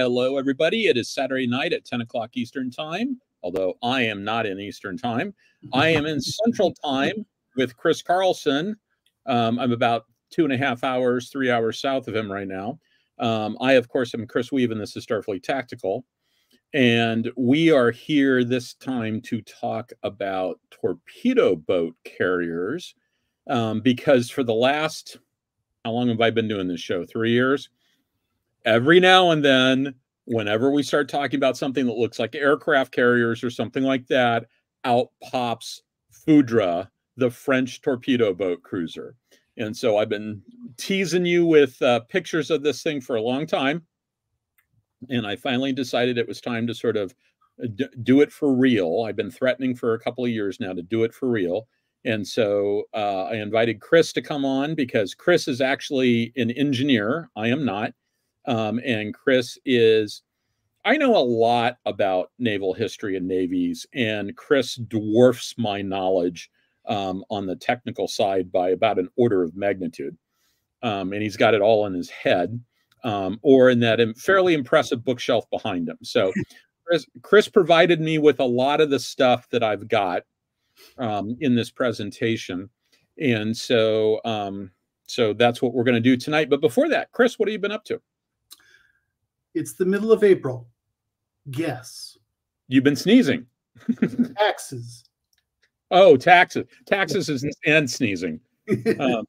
Hello, everybody. It is Saturday night at 10 o'clock Eastern Time, although I am not in Eastern Time. I am in Central Time with Chris Carlson. Um, I'm about two and a half hours, three hours south of him right now. Um, I, of course, am Chris Weuve, and this is Starfleet Tactical. And we are here this time to talk about torpedo boat carriers um, because for the last, how long have I been doing this show? Three years? Every now and then, whenever we start talking about something that looks like aircraft carriers or something like that, out pops Foudre, the French torpedo boat cruiser. And so I've been teasing you with uh, pictures of this thing for a long time. And I finally decided it was time to sort of uh, do it for real. I've been threatening for a couple of years now to do it for real. And so uh, I invited Chris to come on because Chris is actually an engineer. I am not. Um, and Chris is, I know a lot about naval history and navies, and Chris dwarfs my knowledge um, on the technical side by about an order of magnitude. Um, and he's got it all in his head um, or in that fairly impressive bookshelf behind him. So Chris, Chris, provided me with a lot of the stuff that I've got um, in this presentation. And so, um, so that's what we're going to do tonight. But before that, Chris, what have you been up to? It's the middle of April. Guess. You've been sneezing. taxes. Oh, taxes. Taxes is, and sneezing. Um,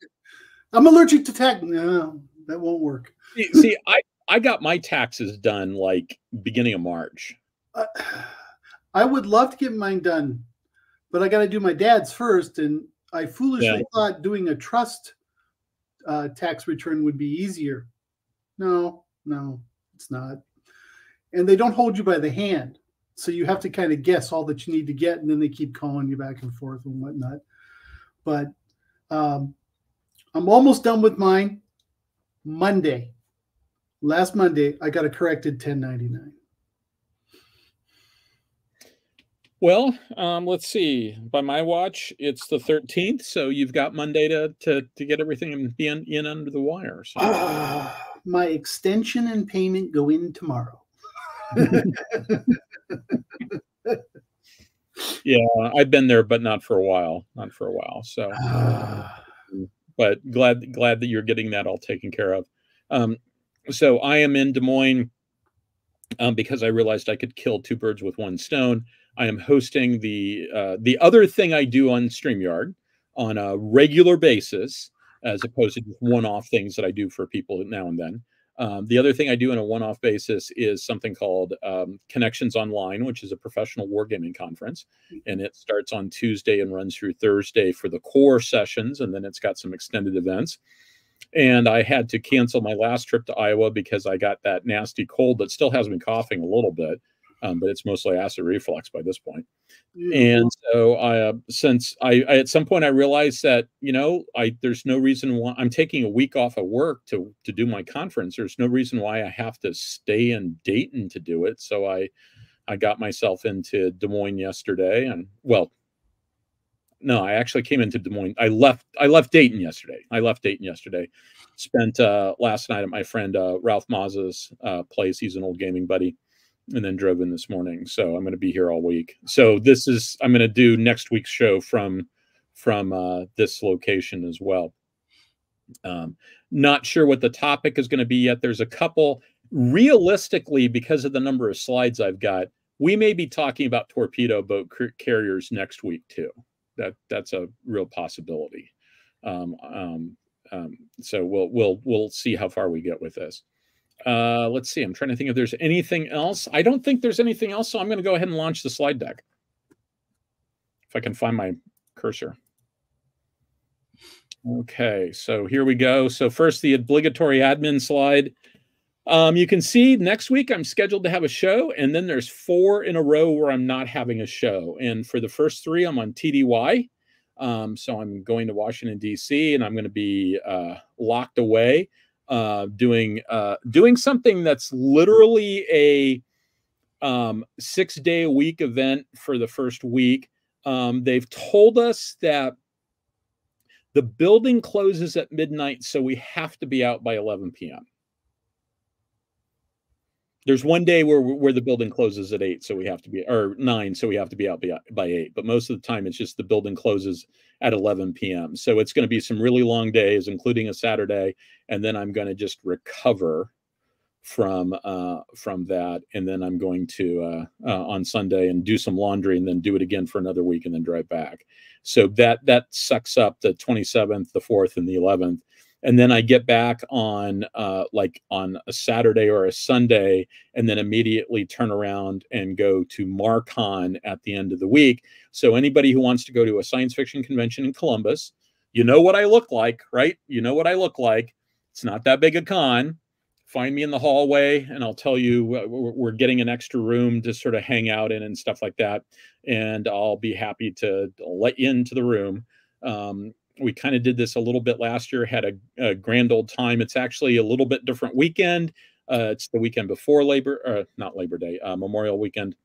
I'm allergic to tax. No, that won't work. see, I, I got my taxes done like beginning of March. Uh, I would love to get mine done, but I got to do my dad's first. And I foolishly yeah. thought doing a trust uh, tax return would be easier. No, no. It's not. And they don't hold you by the hand. So you have to kind of guess all that you need to get, and then they keep calling you back and forth and whatnot. But um, I'm almost done with mine. Monday, last Monday, I got a corrected 1099. Well, um, let's see. By my watch, it's the 13th, so you've got Monday to to, to get everything and in, in under the wire. So. My extension and payment go in tomorrow. yeah, I've been there, but not for a while. Not for a while. So, but glad glad that you're getting that all taken care of. Um, so I am in Des Moines um, because I realized I could kill two birds with one stone. I am hosting the uh, the other thing I do on Streamyard on a regular basis as opposed to just one-off things that I do for people now and then. Um, the other thing I do on a one-off basis is something called um, Connections Online, which is a professional wargaming conference, and it starts on Tuesday and runs through Thursday for the core sessions, and then it's got some extended events. And I had to cancel my last trip to Iowa because I got that nasty cold that still has me coughing a little bit um, but it's mostly acid reflux by this point. And so, I, uh, since I, I, at some point I realized that you know I there's no reason why I'm taking a week off of work to to do my conference. There's no reason why I have to stay in Dayton to do it. So I I got myself into Des Moines yesterday, and well, no, I actually came into Des Moines. I left I left Dayton yesterday. I left Dayton yesterday. Spent uh, last night at my friend uh, Ralph Mazza's uh, place. He's an old gaming buddy and then drove in this morning. So I'm going to be here all week. So this is I'm going to do next week's show from from uh, this location as well. Um, not sure what the topic is going to be yet. There's a couple. Realistically, because of the number of slides I've got, we may be talking about torpedo boat carriers next week too. That that's a real possibility. Um, um, um, so we'll we'll we'll see how far we get with this. Uh, let's see. I'm trying to think if there's anything else. I don't think there's anything else, so I'm going to go ahead and launch the slide deck. If I can find my cursor. Okay, so here we go. So first, the obligatory admin slide. Um, you can see next week I'm scheduled to have a show, and then there's four in a row where I'm not having a show. And for the first three, I'm on TDY. Um, so I'm going to Washington D.C. and I'm going to be uh, locked away uh, doing uh, doing something that's literally a um, six day a week event for the first week. Um, they've told us that the building closes at midnight, so we have to be out by 11 p.m. There's one day where where the building closes at eight, so we have to be or nine, so we have to be out by, by eight. But most of the time, it's just the building closes at 11 p.m. So it's going to be some really long days, including a Saturday, and then I'm going to just recover from uh, from that, and then I'm going to uh, uh, on Sunday and do some laundry, and then do it again for another week, and then drive back. So that that sucks up the 27th, the 4th, and the 11th, and then I get back on uh, like on a Saturday or a Sunday, and then immediately turn around and go to Marcon at the end of the week. So anybody who wants to go to a science fiction convention in Columbus, you know what I look like, right? You know what I look like. It's not that big a con find me in the hallway and I'll tell you we're getting an extra room to sort of hang out in and stuff like that. And I'll be happy to let you into the room. Um, we kind of did this a little bit last year, had a, a, grand old time. It's actually a little bit different weekend. Uh, it's the weekend before Labor, uh, not Labor Day, uh, Memorial Weekend.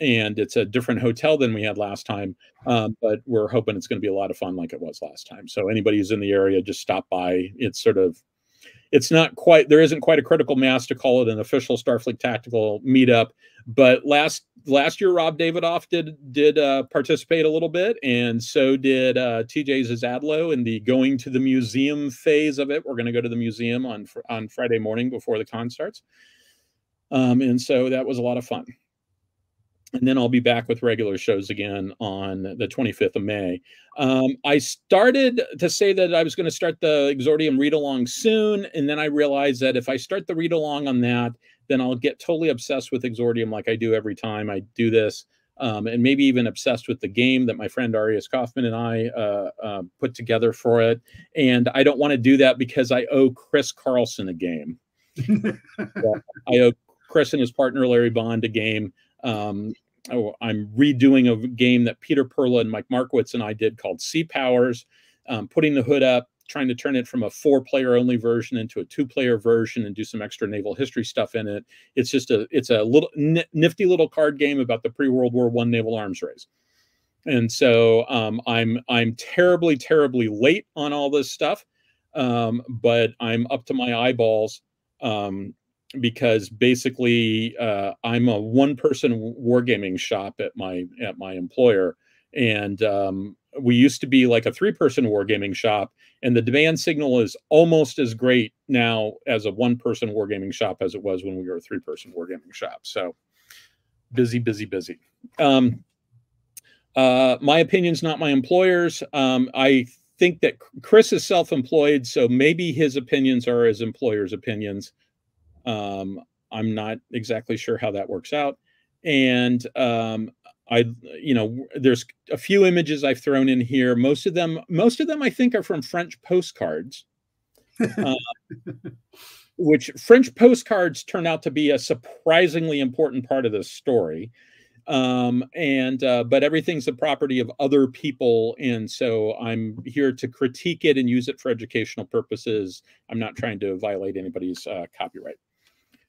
And it's a different hotel than we had last time. Um, but we're hoping it's going to be a lot of fun like it was last time. So anybody who's in the area, just stop by. It's sort of it's not quite there isn't quite a critical mass to call it an official Starfleet tactical meetup. But last last year, Rob Davidoff did did uh, participate a little bit, and so did uh, TJ Zazadlo in the going to the museum phase of it. We're going to go to the museum on on Friday morning before the con starts, um, and so that was a lot of fun and then I'll be back with regular shows again on the 25th of May. Um, I started to say that I was going to start the Exordium read along soon, and then I realized that if I start the read along on that, then I'll get totally obsessed with Exordium like I do every time I do this, um, and maybe even obsessed with the game that my friend Arius Kaufman and I uh, uh, put together for it. And I don't want to do that because I owe Chris Carlson a game. I owe Chris and his partner Larry Bond a game. Um, oh, I'm redoing a game that Peter Perla and Mike Markowitz and I did called Sea Powers, um, putting the hood up, trying to turn it from a four player only version into a two player version and do some extra naval history stuff in it. It's just a it's a little nifty little card game about the pre World War One naval arms race. And so um, I'm I'm terribly terribly late on all this stuff, um, but I'm up to my eyeballs um, because basically uh, I'm a one person wargaming shop at my at my employer, and um, we used to be like a three person wargaming shop, and the demand signal is almost as great now as a one person wargaming shop as it was when we were a three person wargaming shop. So busy, busy, busy. Um, uh, my opinion's not my employer's. Um, I think that Chris is self employed, so maybe his opinions are his employer's opinions. Um, I'm not exactly sure how that works out. And um, I, you know, there's a few images I've thrown in here. Most of them, most of them, I think, are from French postcards. uh, which French postcards turn out to be a surprisingly important part of this story. Um, and uh, but everything's the property of other people, and so I'm here to critique it and use it for educational purposes. I'm not trying to violate anybody's uh, copyright.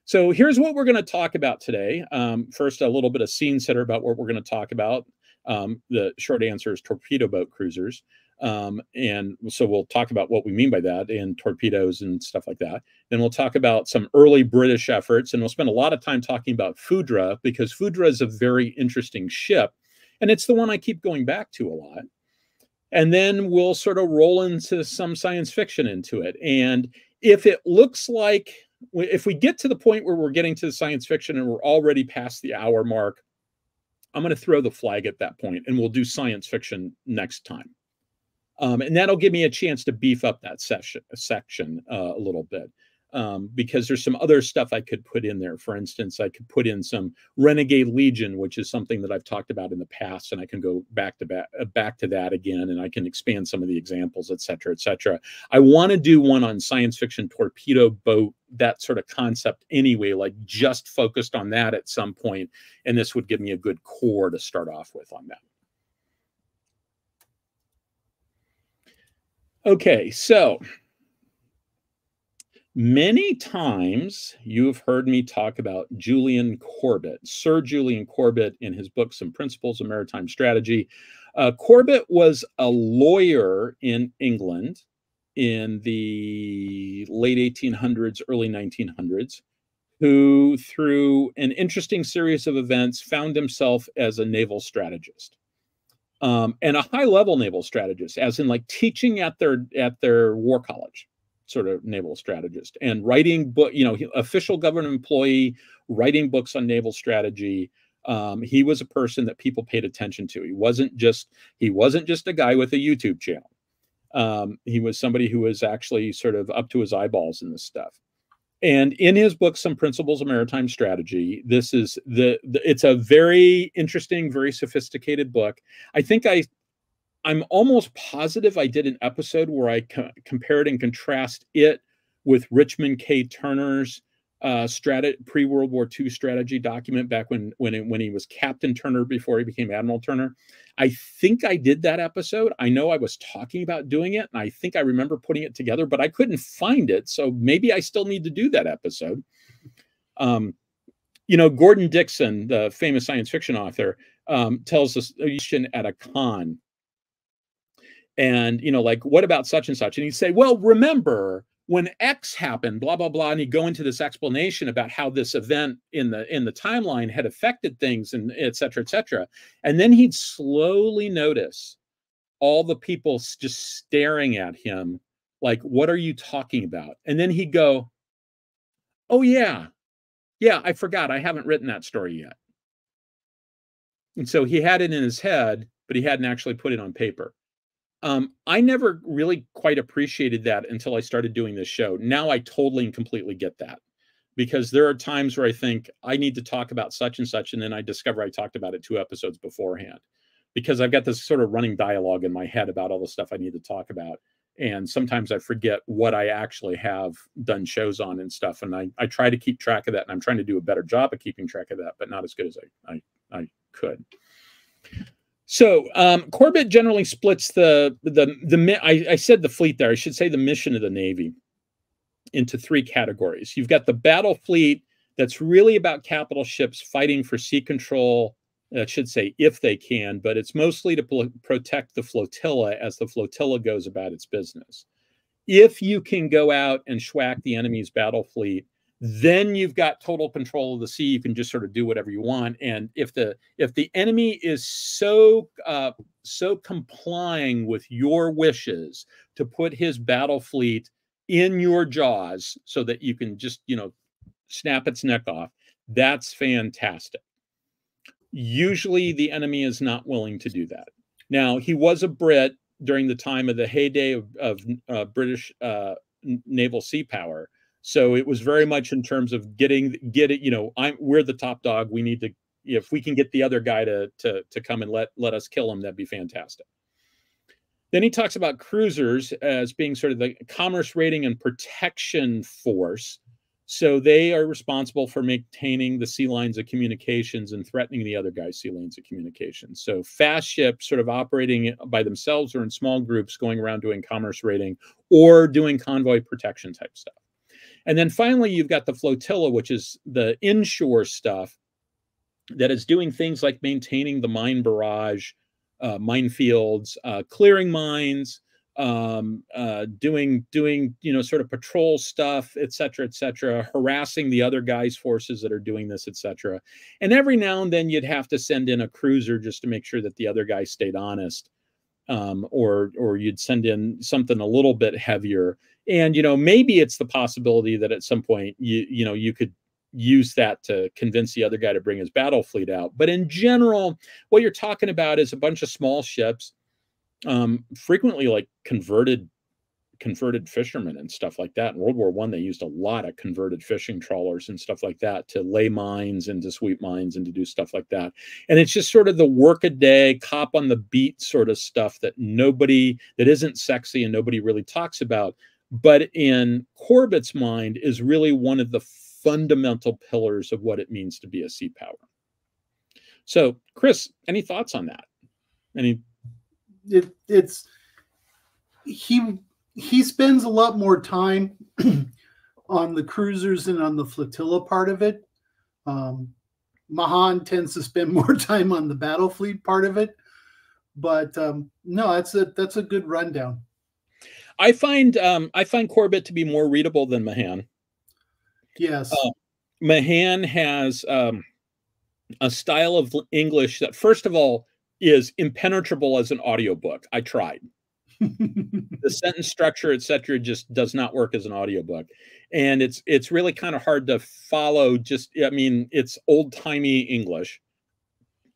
So here's what we're going to talk about today. Um, first, a little bit of scene setter about what we're going to talk about. Um, the short answer is torpedo boat cruisers. Um, and so we'll talk about what we mean by that and torpedoes and stuff like that. Then we'll talk about some early British efforts, and we'll spend a lot of time talking about Foudre because Foudre is a very interesting ship, and it's the one I keep going back to a lot. And then we'll sort of roll into some science fiction into it. And if it looks like if we get to the point where we're getting to the science fiction and we're already past the hour mark, I'm going to throw the flag at that point and we'll do science fiction next time. Um, and that'll give me a chance to beef up that session, section uh, a little bit um, because there's some other stuff I could put in there. For instance, I could put in some Renegade Legion, which is something that I've talked about in the past, and I can go back to back uh, back to that again, and I can expand some of the examples, et cetera, et cetera. I want to do one on science fiction torpedo boat, that sort of concept anyway, like just focused on that at some point, and this would give me a good core to start off with on that. Okay, so Many times you've heard me talk about Julian Corbett, Sir Julian Corbett, in his book, Some Principles of Maritime Strategy. Uh, Corbett was a lawyer in England in the late 1800s, early 1900s, who, through an interesting series of events, found himself as a naval strategist. Um, and a high level naval strategist, as in like teaching at their at their war college, sort of naval strategist, and writing book, you know, official government employee, writing books on naval strategy. Um, he was a person that people paid attention to. He wasn't just he wasn't just a guy with a YouTube channel. Um, he was somebody who was actually sort of up to his eyeballs in this stuff. And in his book, Some Principles of Maritime Strategy, this is the, the it's a very interesting, very sophisticated book. I think I I'm almost positive I did an episode where I co- compared and contrast it with Richmond K. Turner's uh, pre World War II strategy document back when when it, when he was Captain Turner before he became Admiral Turner. I think I did that episode. I know I was talking about doing it, and I think I remember putting it together, but I couldn't find it. So maybe I still need to do that episode. Um, you know, Gordon Dickson, the famous science fiction author, um, tells us at a con. And, you know, like, what about such and such? And he'd say, well, remember, when X happened, blah blah blah, and he'd go into this explanation about how this event in the in the timeline had affected things and et cetera, et cetera. And then he'd slowly notice all the people just staring at him, like, "What are you talking about?" And then he'd go, "Oh yeah, yeah, I forgot. I haven't written that story yet." And so he had it in his head, but he hadn't actually put it on paper. Um, I never really quite appreciated that until I started doing this show. Now I totally and completely get that because there are times where I think I need to talk about such and such, and then I discover I talked about it two episodes beforehand because I've got this sort of running dialogue in my head about all the stuff I need to talk about. And sometimes I forget what I actually have done shows on and stuff. And I, I try to keep track of that. And I'm trying to do a better job of keeping track of that, but not as good as I, I, I could. So um, Corbett generally splits the the the I, I said the fleet there. I should say the mission of the Navy into three categories. You've got the battle fleet that's really about capital ships fighting for sea control. I should say if they can, but it's mostly to protect the flotilla as the flotilla goes about its business. If you can go out and schwack the enemy's battle fleet, then you've got total control of the sea. You can just sort of do whatever you want. And if the if the enemy is so uh, so complying with your wishes to put his battle fleet in your jaws so that you can just you know snap its neck off that's fantastic. Usually the enemy is not willing to do that. Now he was a brit during the time of the heyday of, of uh, british uh, naval sea power so it was very much in terms of getting get it. You know, I'm we're the top dog. We need to if we can get the other guy to to to come and let let us kill him, that'd be fantastic. Then he talks about cruisers as being sort of the commerce raiding and protection force. So they are responsible for maintaining the sea lines of communications and threatening the other guy's sea lanes of communications. So fast ships sort of operating by themselves or in small groups going around doing commerce raiding or doing convoy protection type stuff. And then finally, you've got the flotilla, which is the inshore stuff that is doing things like maintaining the mine barrage, uh, minefields, uh, clearing mines, um, uh, doing doing you know sort of patrol stuff, et cetera, et cetera, harassing the other guys' forces that are doing this, et cetera. And every now and then you'd have to send in a cruiser just to make sure that the other guy stayed honest, um, or or you'd send in something a little bit heavier and you know maybe it's the possibility that at some point you you know you could use that to convince the other guy to bring his battle fleet out. But in general what you're talking about is a bunch of small ships um, frequently like converted converted fishermen and stuff like that. In world war one they used a lot of converted fishing trawlers and stuff like that to lay mines and to sweep mines and to do stuff like that. And it's just sort of the work a day cop on the beat sort of stuff that nobody that isn't sexy and nobody really talks about but in Corbett's mind is really one of the fundamental pillars of what it means to be a sea power. So, Chris, any thoughts on that? Any? It, it's he he spends a lot more time on the cruisers and on the flotilla part of it. Um, Mahan tends to spend more time on the battle fleet part of it, but um, no, that's a that's a good rundown. I find um, I find Corbett to be more readable than Mahan. Yes. Uh, Mahan has um, a style of English that, first of all, is impenetrable as an audiobook. I tried. the sentence structure, etc., just does not work as an audiobook. And it's it's really kind of hard to follow. Just I mean, it's old timey English,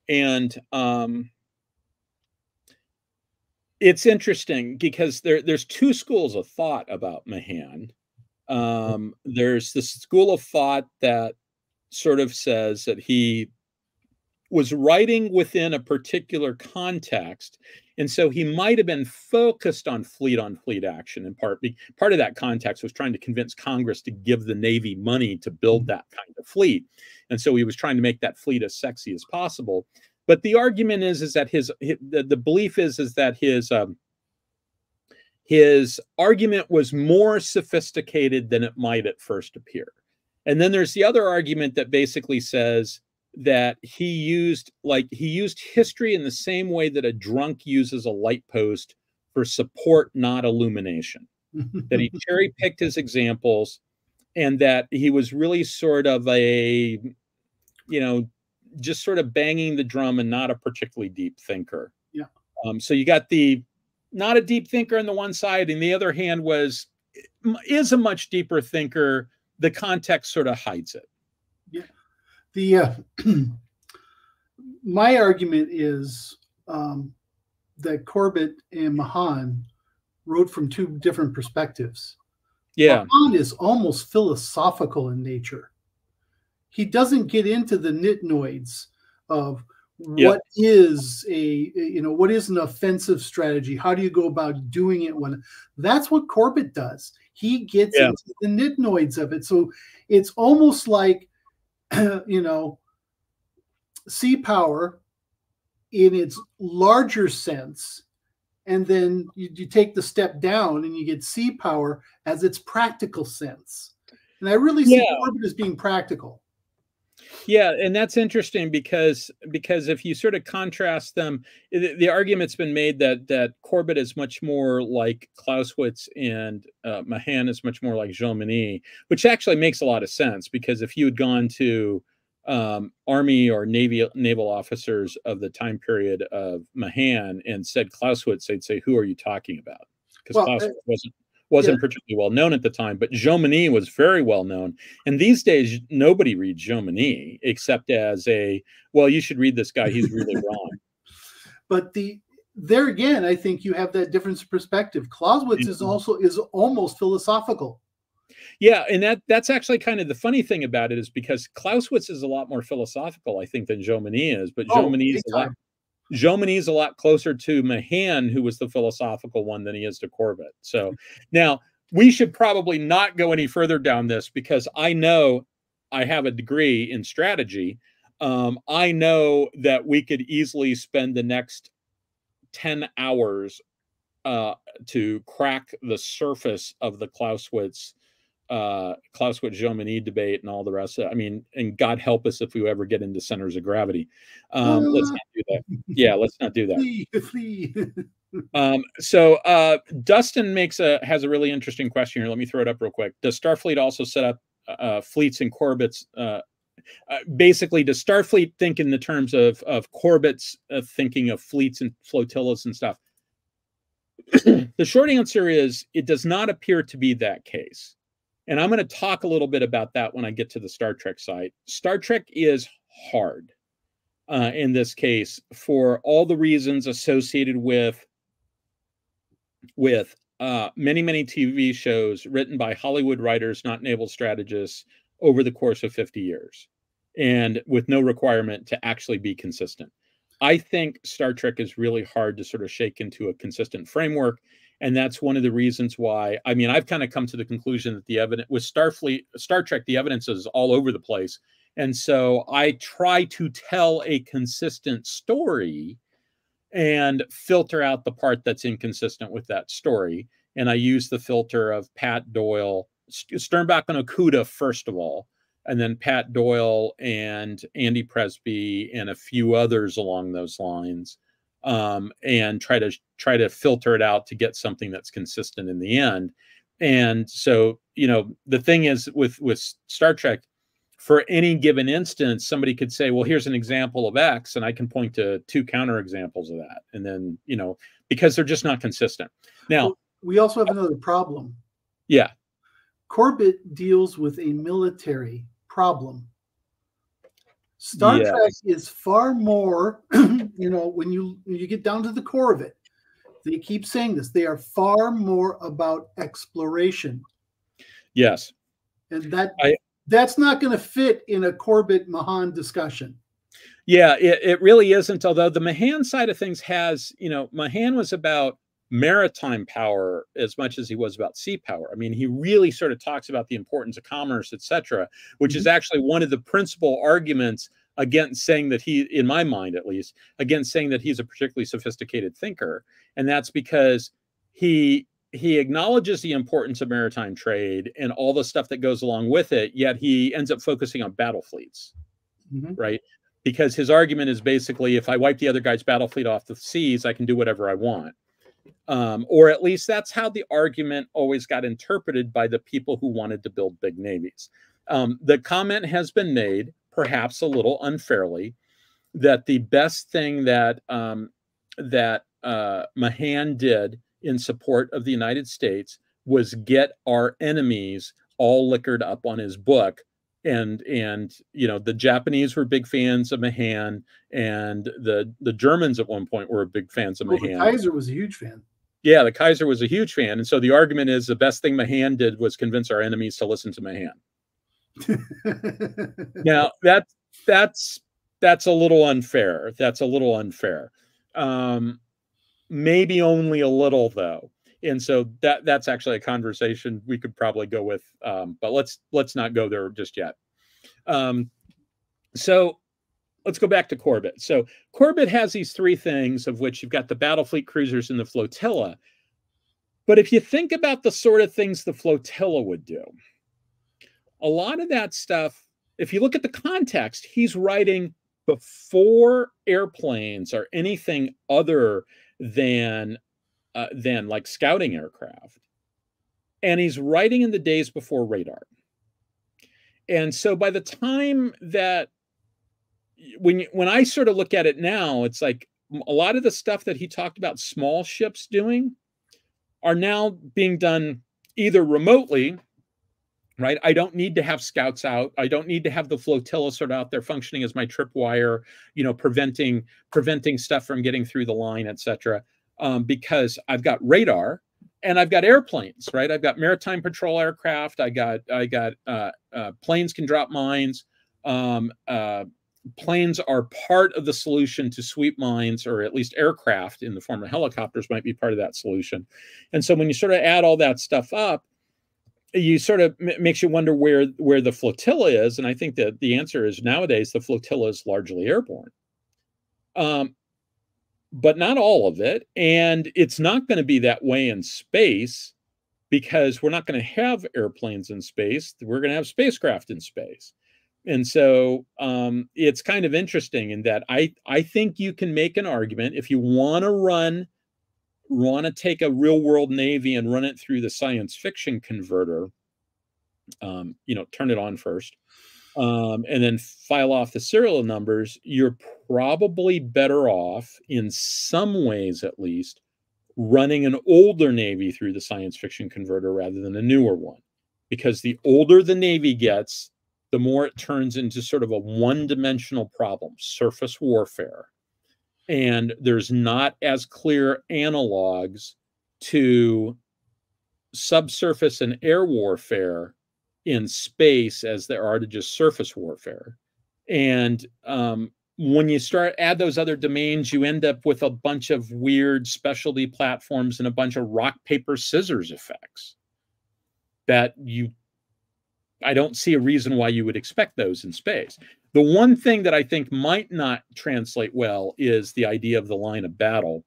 and um, it's interesting because there there's two schools of thought about Mahan. Um, there's the school of thought that sort of says that he was writing within a particular context and so he might have been focused on fleet on fleet action in part. Part of that context was trying to convince Congress to give the Navy money to build mm-hmm. that kind of fleet. And so he was trying to make that fleet as sexy as possible. But the argument is, is that his, his the, the, belief is, is that his um, his argument was more sophisticated than it might at first appear. And then there's the other argument that basically says that he used like he used history in the same way that a drunk uses a light post for support not illumination that he cherry picked his examples and that he was really sort of a you know just sort of banging the drum and not a particularly deep thinker. Yeah. Um, so you got the not a deep thinker on the one side and the other hand was is a much deeper thinker the context sort of hides it. Yeah. The uh, my argument is um, that Corbett and Mahan wrote from two different perspectives. Yeah, Mahan is almost philosophical in nature. He doesn't get into the nitnoids of what yep. is a you know what is an offensive strategy how do you go about doing it when that's what corbett does he gets yeah. into the nitnoids of it so it's almost like you know, sea power in its larger sense, and then you, you, take the step down and you get sea power as its practical sense. And I really see yeah. Corbett as being practical. Yeah, and that's interesting because because if you sort of contrast them, the, the, argument's been made that that Corbett is much more like Clausewitz and uh, Mahan is much more like Jomini, which actually makes a lot of sense because if you had gone to um, Army or Navy naval officers of the time period of Mahan and said Clausewitz, they'd say, "Who are you talking about?" Because well, Clausewitz wasn't wasn't yeah. particularly well known at the time, but Jomini was very well known. And these days, nobody reads Jomini except as a well, you should read this guy. He's really wrong. But the there again, I think you have that difference of perspective. Clausewitz mm-hmm. is also is almost philosophical. Yeah, and that that's actually kind of the funny thing about it is because Clausewitz is a lot more philosophical, I think, than Jomini is, but oh, Jomini is a lot Jomini is a lot closer to Mahan, who was the philosophical one, than he is to Corbett. So now we should probably not go any further down this because I know I have a degree in strategy. Um, I know that we could easily spend the next 10 hours uh, to crack the surface of the Clausewitz uh, Clausewitz Jomini debate and all the rest. Of. I mean, and God help us if we ever get into centers of gravity. Um, let's not do that. Yeah, let's not do that. um, so uh, Dustin makes a has a really interesting question here. Let me throw it up real quick. Does Starfleet also set up uh, fleets and Corbett's? Uh, uh, basically, does Starfleet think in the terms of of Corbett's uh, thinking of fleets and flotillas and stuff? the short answer is it does not appear to be that case. And I'm going to talk a little bit about that when I get to the Star Trek side. Star Trek is hard uh, in this case for all the reasons associated with with uh, many many TV shows written by Hollywood writers, not naval strategists, over the course of 50 years, and with no requirement to actually be consistent. I think Star Trek is really hard to sort of shake into a consistent framework and that's one of the reasons why i mean i've kind of come to the conclusion that the evidence with starfleet star trek the evidence is all over the place. And so i try to tell a consistent story and filter out the part that's inconsistent with that story. And i use the filter of pat doyle sternbach and okuda first of all and then pat doyle and andy presby and a few others along those lines um, and try to try to filter it out to get something that's consistent in the end. And so, you know, the thing is with with Star Trek, for any given instance, somebody could say, well, here's an example of X, and I can point to two counter examples of that. And then, you know, because they're just not consistent. Now, we also have another problem. Yeah. Corbett deals with a military problem. Star. Trek is far more, you know, when you when you get down to the core of it, they keep saying this. They are far more about exploration. Yes. And that I, that's not going to fit in a Corbett Mahan discussion. Yeah, it, it really isn't. Although the Mahan side of things has, you know, Mahan was about maritime power as much as he was about sea power. I mean, he really sort of talks about the importance of commerce, etc., which mm-hmm. is actually one of the principal arguments against saying that he, in my mind at least, against saying that he's a particularly sophisticated thinker. And that's because he he acknowledges the importance of maritime trade and all the stuff that goes along with it, yet he ends up focusing on battle fleets, mm-hmm. right? Because his argument is basically if I wipe the other guy's battle fleet off the seas, I can do whatever I want. Um, or at least that's how the argument always got interpreted by the people who wanted to build big navies. Um, the comment has been made, perhaps a little unfairly, that the best thing that um, that uh, Mahan did in support of the United States was get our enemies all liquored up on his book and and you know the Japanese were big fans of Mahan and the the Germans at one point were big fans of well, Mahan. Kaiser was a huge fan. Yeah, the Kaiser was a huge fan, and so the argument is the best thing Mahan did was convince our enemies to listen to Mahan. now that that's that's a little unfair. That's a little unfair. Um, maybe only a little though and so that that's actually a conversation we could probably go with um, but let's let's not go there just yet um, so let's go back to corbett. So corbett has these three things of which you've got the battle fleet cruisers and the flotilla. But if you think about the sort of things the flotilla would do a lot of that stuff if you look at the context he's writing before airplanes or anything other than uh, than like scouting aircraft. And he's writing in the days before radar. And so by the time that when when i sort of look at it now it's like a lot of the stuff that he talked about small ships doing are now being done either remotely right? I don't need to have scouts out. I don't need to have the flotilla sort of out there functioning as my tripwire, you know, preventing preventing stuff from getting through the line, etc. Um, because I've got radar and I've got airplanes, right? I've got maritime patrol aircraft. I got I got uh, uh, planes can drop mines. Um, uh, planes are part of the solution to sweep mines, or at least aircraft in the form of helicopters might be part of that solution. And so when you sort of add all that stuff up, you sort of makes you wonder where where the flotilla is and i think that the answer is nowadays the flotilla is largely airborne um, but not all of it and it's not going to be that way in space because we're not going to have airplanes in space we're going to have spacecraft in space and so um, it's kind of interesting in that i i think you can make an argument if you want to run want to take a real world Navy and run it through the science fiction converter, um, you know, turn it on first, um, and then file off the serial numbers, you're probably better off, in some ways at least, running an older Navy through the science fiction converter rather than a newer one. Because the older the Navy gets, the more it turns into sort of a one dimensional problem surface warfare and there's not as clear analogs to subsurface and air warfare in space as there are to just surface warfare. And um, when you start add those other domains, you end up with a bunch of weird specialty platforms and a bunch of rock paper scissors effects that you I don't see a reason why you would expect those in space. The one thing that I think might not translate well is the idea of the line of battle,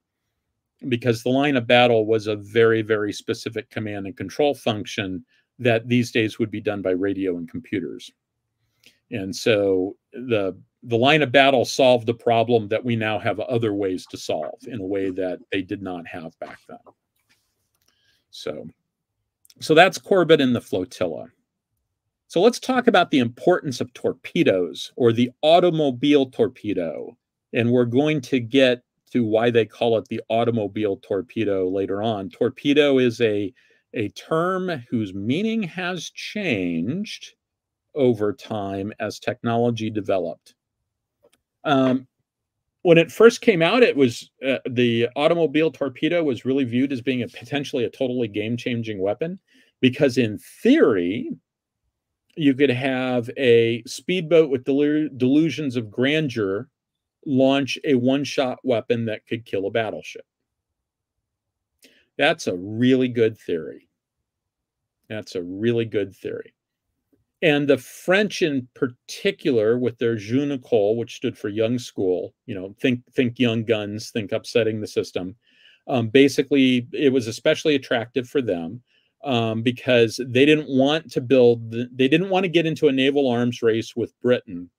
because the line of battle was a very, very specific command and control function that these days would be done by radio and computers. And so the the line of battle solved the problem that we now have other ways to solve in a way that they did not have back then. So, so that's Corbett and the flotilla. So let's talk about the importance of torpedoes or the automobile torpedo. And we're going to get to why they call it the automobile torpedo later on. Torpedo is a, a term whose meaning has changed over time as technology developed. Um, when it first came out, it was uh, the automobile torpedo was really viewed as being a potentially a totally game changing weapon because, in theory, you could have a speedboat with delu- delusions of grandeur launch a one shot weapon that could kill a battleship. That's a really good theory. That's a really good theory. And the French, in particular, with their Jeune École, which stood for Young School, you know, think think young guns, think upsetting the system. Um, basically, it was especially attractive for them um, because they didn't want to build, the, they didn't want to get into a naval arms race with Britain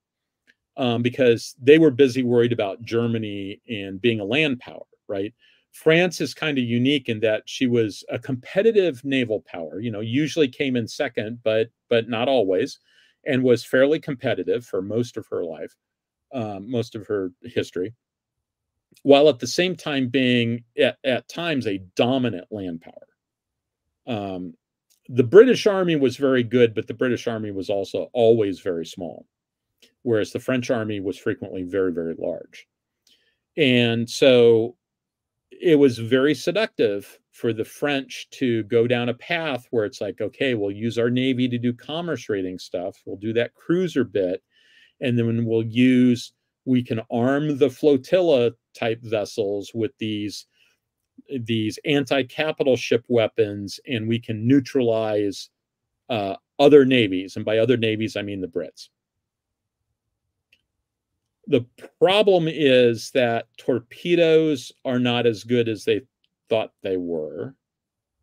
um, because they were busy worried about Germany and being a land power, right? France is kind of unique in that she was a competitive naval power, you know, usually came in second, but but not always, and was fairly competitive for most of her life, um, most of her history, while at the same time being at, at times a dominant land power. Um, the British Army was very good, but the British Army was also always very small, whereas the French Army was frequently very, very large. And so it was very seductive for the French to go down a path where it's like, okay, we'll use our Navy to do commerce raiding stuff, we'll do that cruiser bit, and then we'll use, we can arm the flotilla type vessels with these these anti-capital ship weapons and we can neutralize uh, other navies. And by other navies i mean the brits. The problem is that torpedoes are not as good as they thought they were.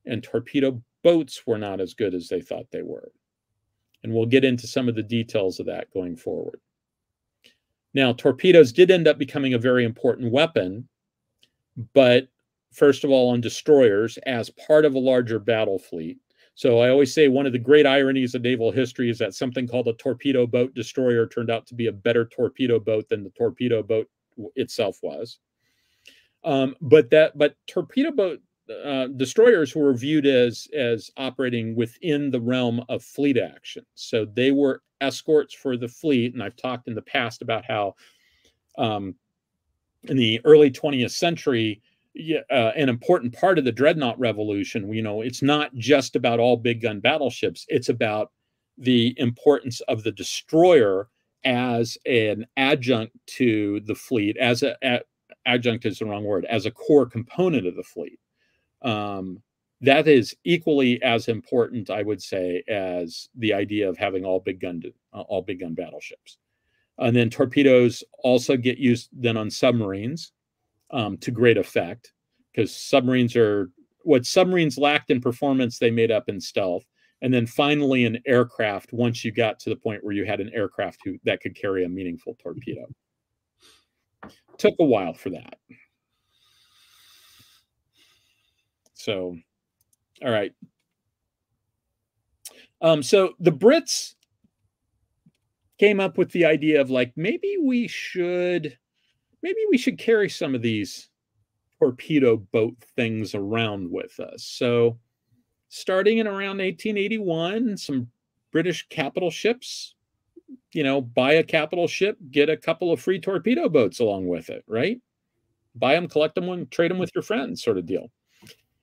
And torpedo boats were not as good as they thought they were. And we'll get into some of the details of that going forward. Now torpedoes did end up becoming a very important weapon but first of all, on destroyers as part of a larger battle fleet. So I always say one of the great ironies of naval history is that something called a torpedo boat destroyer turned out to be a better torpedo boat than the torpedo boat itself was. Um, but that but torpedo boat uh, destroyers were viewed as as operating within the realm of fleet action. So they were escorts for the fleet, and I've talked in the past about how um, in the early 20th century yeah, uh, an important part of the dreadnought revolution. You know, it's not just about all big gun battleships; it's about the importance of the destroyer as an adjunct to the fleet, as a, a adjunct is the wrong word, as a core component of the fleet. Um, that is equally as important, I would say, as the idea of having all big gun uh, all big gun battleships. And then torpedoes also get used then on submarines um, to great effect because submarines are what submarines lacked in performance, they made up in stealth. And then finally, an aircraft, once you got to the point where you had an aircraft who, that could carry a meaningful torpedo. Took a while for that. So, all right. Um, so the Brits came up with the idea of like maybe we should maybe we should carry some of these torpedo boat things around with us. So, starting in around 1881, some British capital ships, you know, buy a capital ship, get a couple of free torpedo boats along with it, right? Buy them, collect them, and trade them with your friends, sort of deal.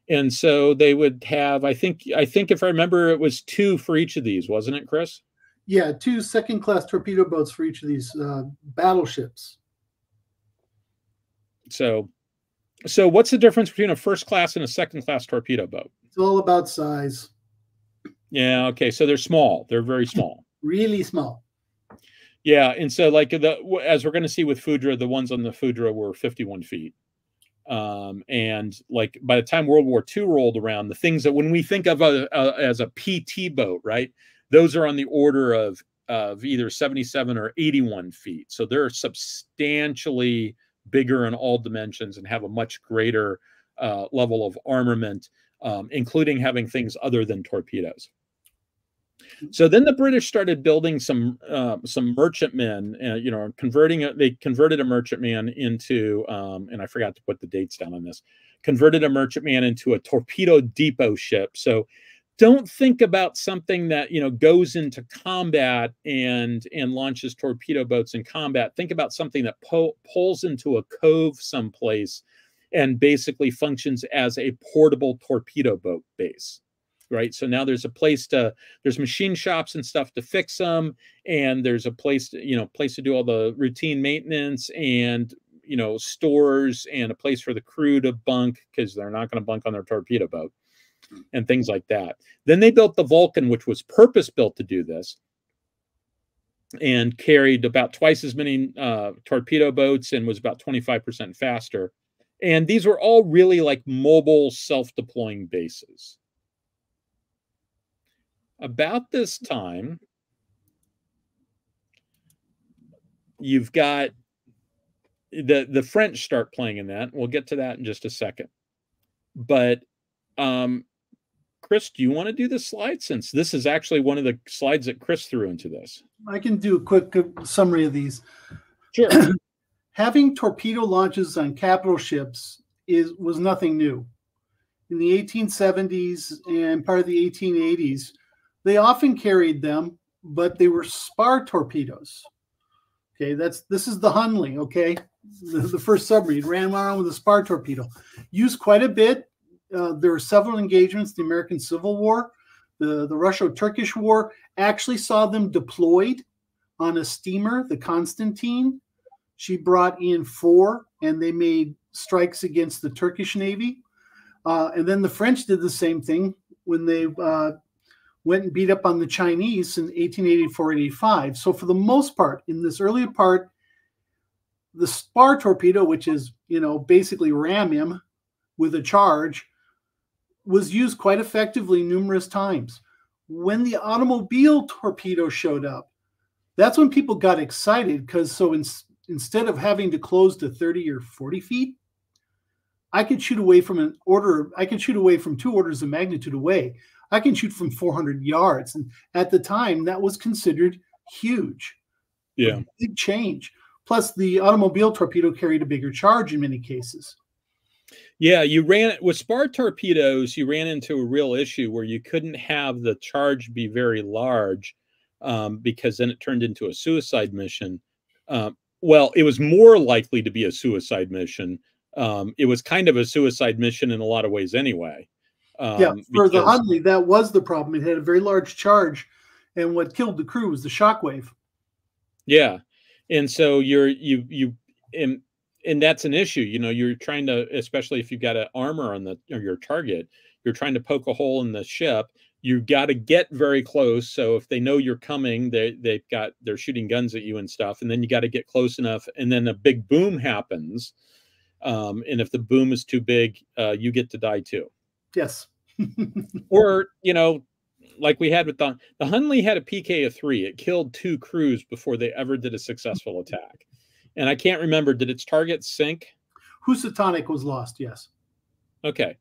And so they would have, I think, I think if I remember, it was two for each of these, wasn't it, Chris? Yeah, two second-class torpedo boats for each of these uh, battleships. So, so what's the difference between a first class and a second class torpedo boat? It's all about size. Yeah. Okay. So they're small. They're very small. really small. Yeah, and so like the as we're going to see with Foudre, the ones on the Foudre were 51 feet. Um, and like by the time World War II rolled around, the things that when we think of a, a, as a PT boat, right, those are on the order of of either 77 or 81 feet. So they're substantially bigger in all dimensions and have a much greater uh, level of armament, um, including having things other than torpedoes. So then the British started building some uh, some merchantmen, uh, you know, converting a, they converted a merchantman into, um, and I forgot to put the dates down on this, converted a merchantman into a torpedo depot ship. So don't think about something that you know goes into combat and and launches torpedo boats in combat. Think about something that po- pulls into a cove someplace and basically functions as a portable torpedo boat base right so now there's a place to there's machine shops and stuff to fix them and there's a place to, you know place to do all the routine maintenance and you know stores and a place for the crew to bunk because they're not going to bunk on their torpedo boat and things like that then they built the vulcan which was purpose built to do this and carried about twice as many uh, torpedo boats and was about 25% faster and these were all really like mobile self-deploying bases about this time, you've got the the French start playing in that. We'll get to that in just a second. But um Chris, do you want to do the slide since this is actually one of the slides that Chris threw into this? I can do a quick summary of these. Sure. Having torpedo launches on capital ships is was nothing new. In the 1870s and part of the 1880s, they often carried them, but they were spar torpedoes. Okay, that's this is the Hunley. Okay, the, the first submarine ran around with a spar torpedo, used quite a bit. Uh, there were several engagements. The American Civil War, the the Russo-Turkish War, actually saw them deployed on a steamer, the Constantine. She brought in four, and they made strikes against the Turkish Navy. Uh, and then the French did the same thing when they uh, went and beat up on the Chinese in 1884 85. So, for the most part, in this earlier part, the spar torpedo, which is, you know, basically ram him with a charge, was used quite effectively numerous times. When the automobile torpedo showed up, that's when people got excited because so in, instead of having to close to 30 or 40 feet, I could shoot away from an order, I could shoot away from two orders of magnitude away. I can shoot from 400 yards. And at the time, that was considered huge. Yeah. big change. Plus, the automobile torpedo carried a bigger charge in many cases. Yeah, you ran with spar torpedoes, you ran into a real issue where you couldn't have the charge be very large um, because then it turned into a suicide mission. Um, well, it was more likely to be a suicide mission. Um, it was kind of a suicide mission in a lot of ways anyway. Um, yeah, for because, the Hunley, that was the problem. It had a very large charge, and what killed the crew was the shockwave. Yeah, and so you're you you and and that's an issue. You know, you're trying to, especially if you've got an armor on the or your target, you're trying to poke a hole in the ship. You've got to get very close. So if they know you're coming, they they've got they're shooting guns at you and stuff, and then you got to get close enough, and then a big boom happens. Um, and if the boom is too big, uh, you get to die too. Yes. or, you know, like we had with the the Hunley had a PK of three. It killed two crews before they ever did a successful attack. And I can't remember, did its target sink? Housatonic was lost, yes. Okay.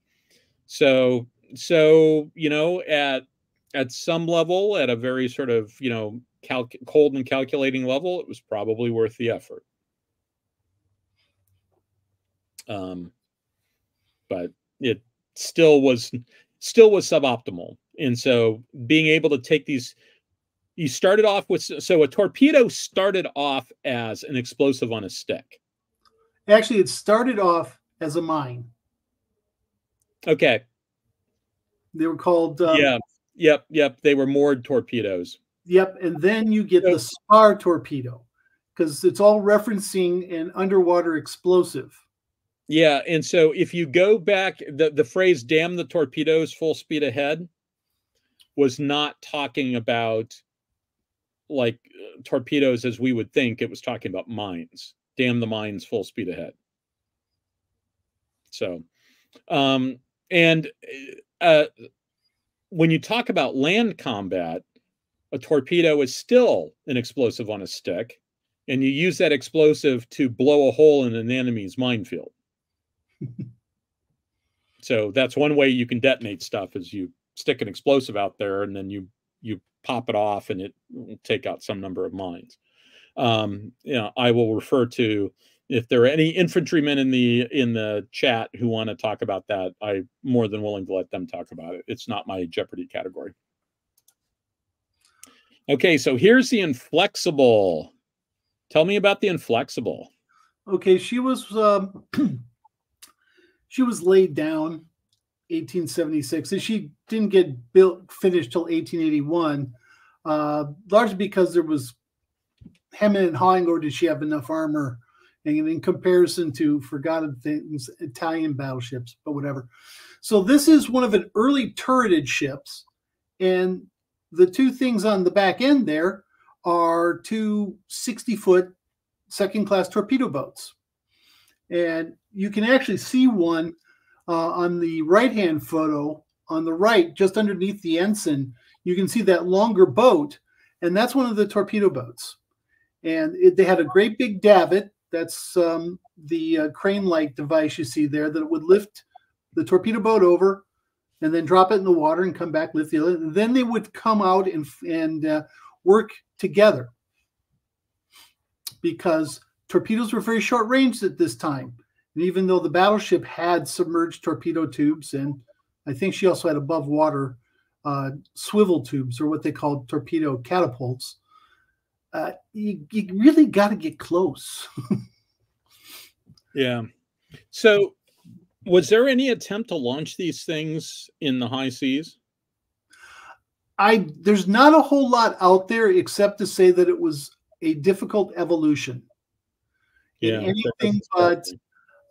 So so, you know, at at some level, at a very sort of, you know, cal- cold and calculating level, it was probably worth the effort. Um, but it still was still was suboptimal. And so being able to take these you started off with so a torpedo started off as an explosive on a stick. Actually, it started off as a mine. Okay. They were called um, Yeah. Yep, yep, they were moored torpedoes. Yep, and then you get so, the spar torpedo because it's all referencing an underwater explosive. Yeah, and so if you go back, the the phrase "damn the torpedoes, full speed ahead" was not talking about like uh, torpedoes as we would think. It was talking about mines. Damn the mines, full speed ahead. So, um, and uh, when you talk about land combat, a torpedo is still an explosive on a stick, and you use that explosive to blow a hole in an enemy's minefield so that's one way you can detonate stuff is you stick an explosive out there and then you you pop it off and it will take out some number of mines. Um, you know, I will refer to if there are any infantrymen in the in the chat who want to talk about that, I'm more than willing to let them talk about it. It's not my Jeopardy category. Okay, so here's the inflexible. Tell me about the inflexible. Okay, she was um, she was laid down 1876, and she didn't get built finished till 1881, uh, largely because there was hemming and hawing or did she have enough armor, and in comparison to forgotten things, Italian battleships, but whatever. So this is one of an early turreted ships, and the two things on the back end there are two 60 foot second class torpedo boats. And you can actually see one uh, on the right hand photo on the right, just underneath the ensign. You can see that longer boat, and that's one of the torpedo boats. And it, they had a great big davit. That's um, the uh, crane like device you see there that would lift the torpedo boat over and then drop it in the water and come back, lift the other. And then they would come out and, and uh, work together because torpedoes were very short range at this time. And even though the battleship had submerged torpedo tubes, and I think she also had above water uh, swivel tubes, or what they called torpedo catapults, uh, you, you really got to get close. yeah. So, was there any attempt to launch these things in the high seas? I there's not a whole lot out there except to say that it was a difficult evolution. Yeah, anything but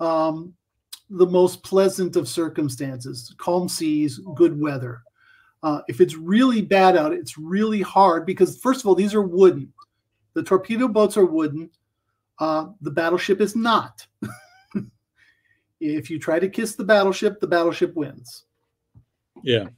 um, the most pleasant of circumstances, calm seas, good weather. Uh, if it's really bad out, it's really hard because first of all, these are wooden. The torpedo boats are wooden. Uh, the battleship is not. if you try to kiss the battleship, the battleship wins. Yeah.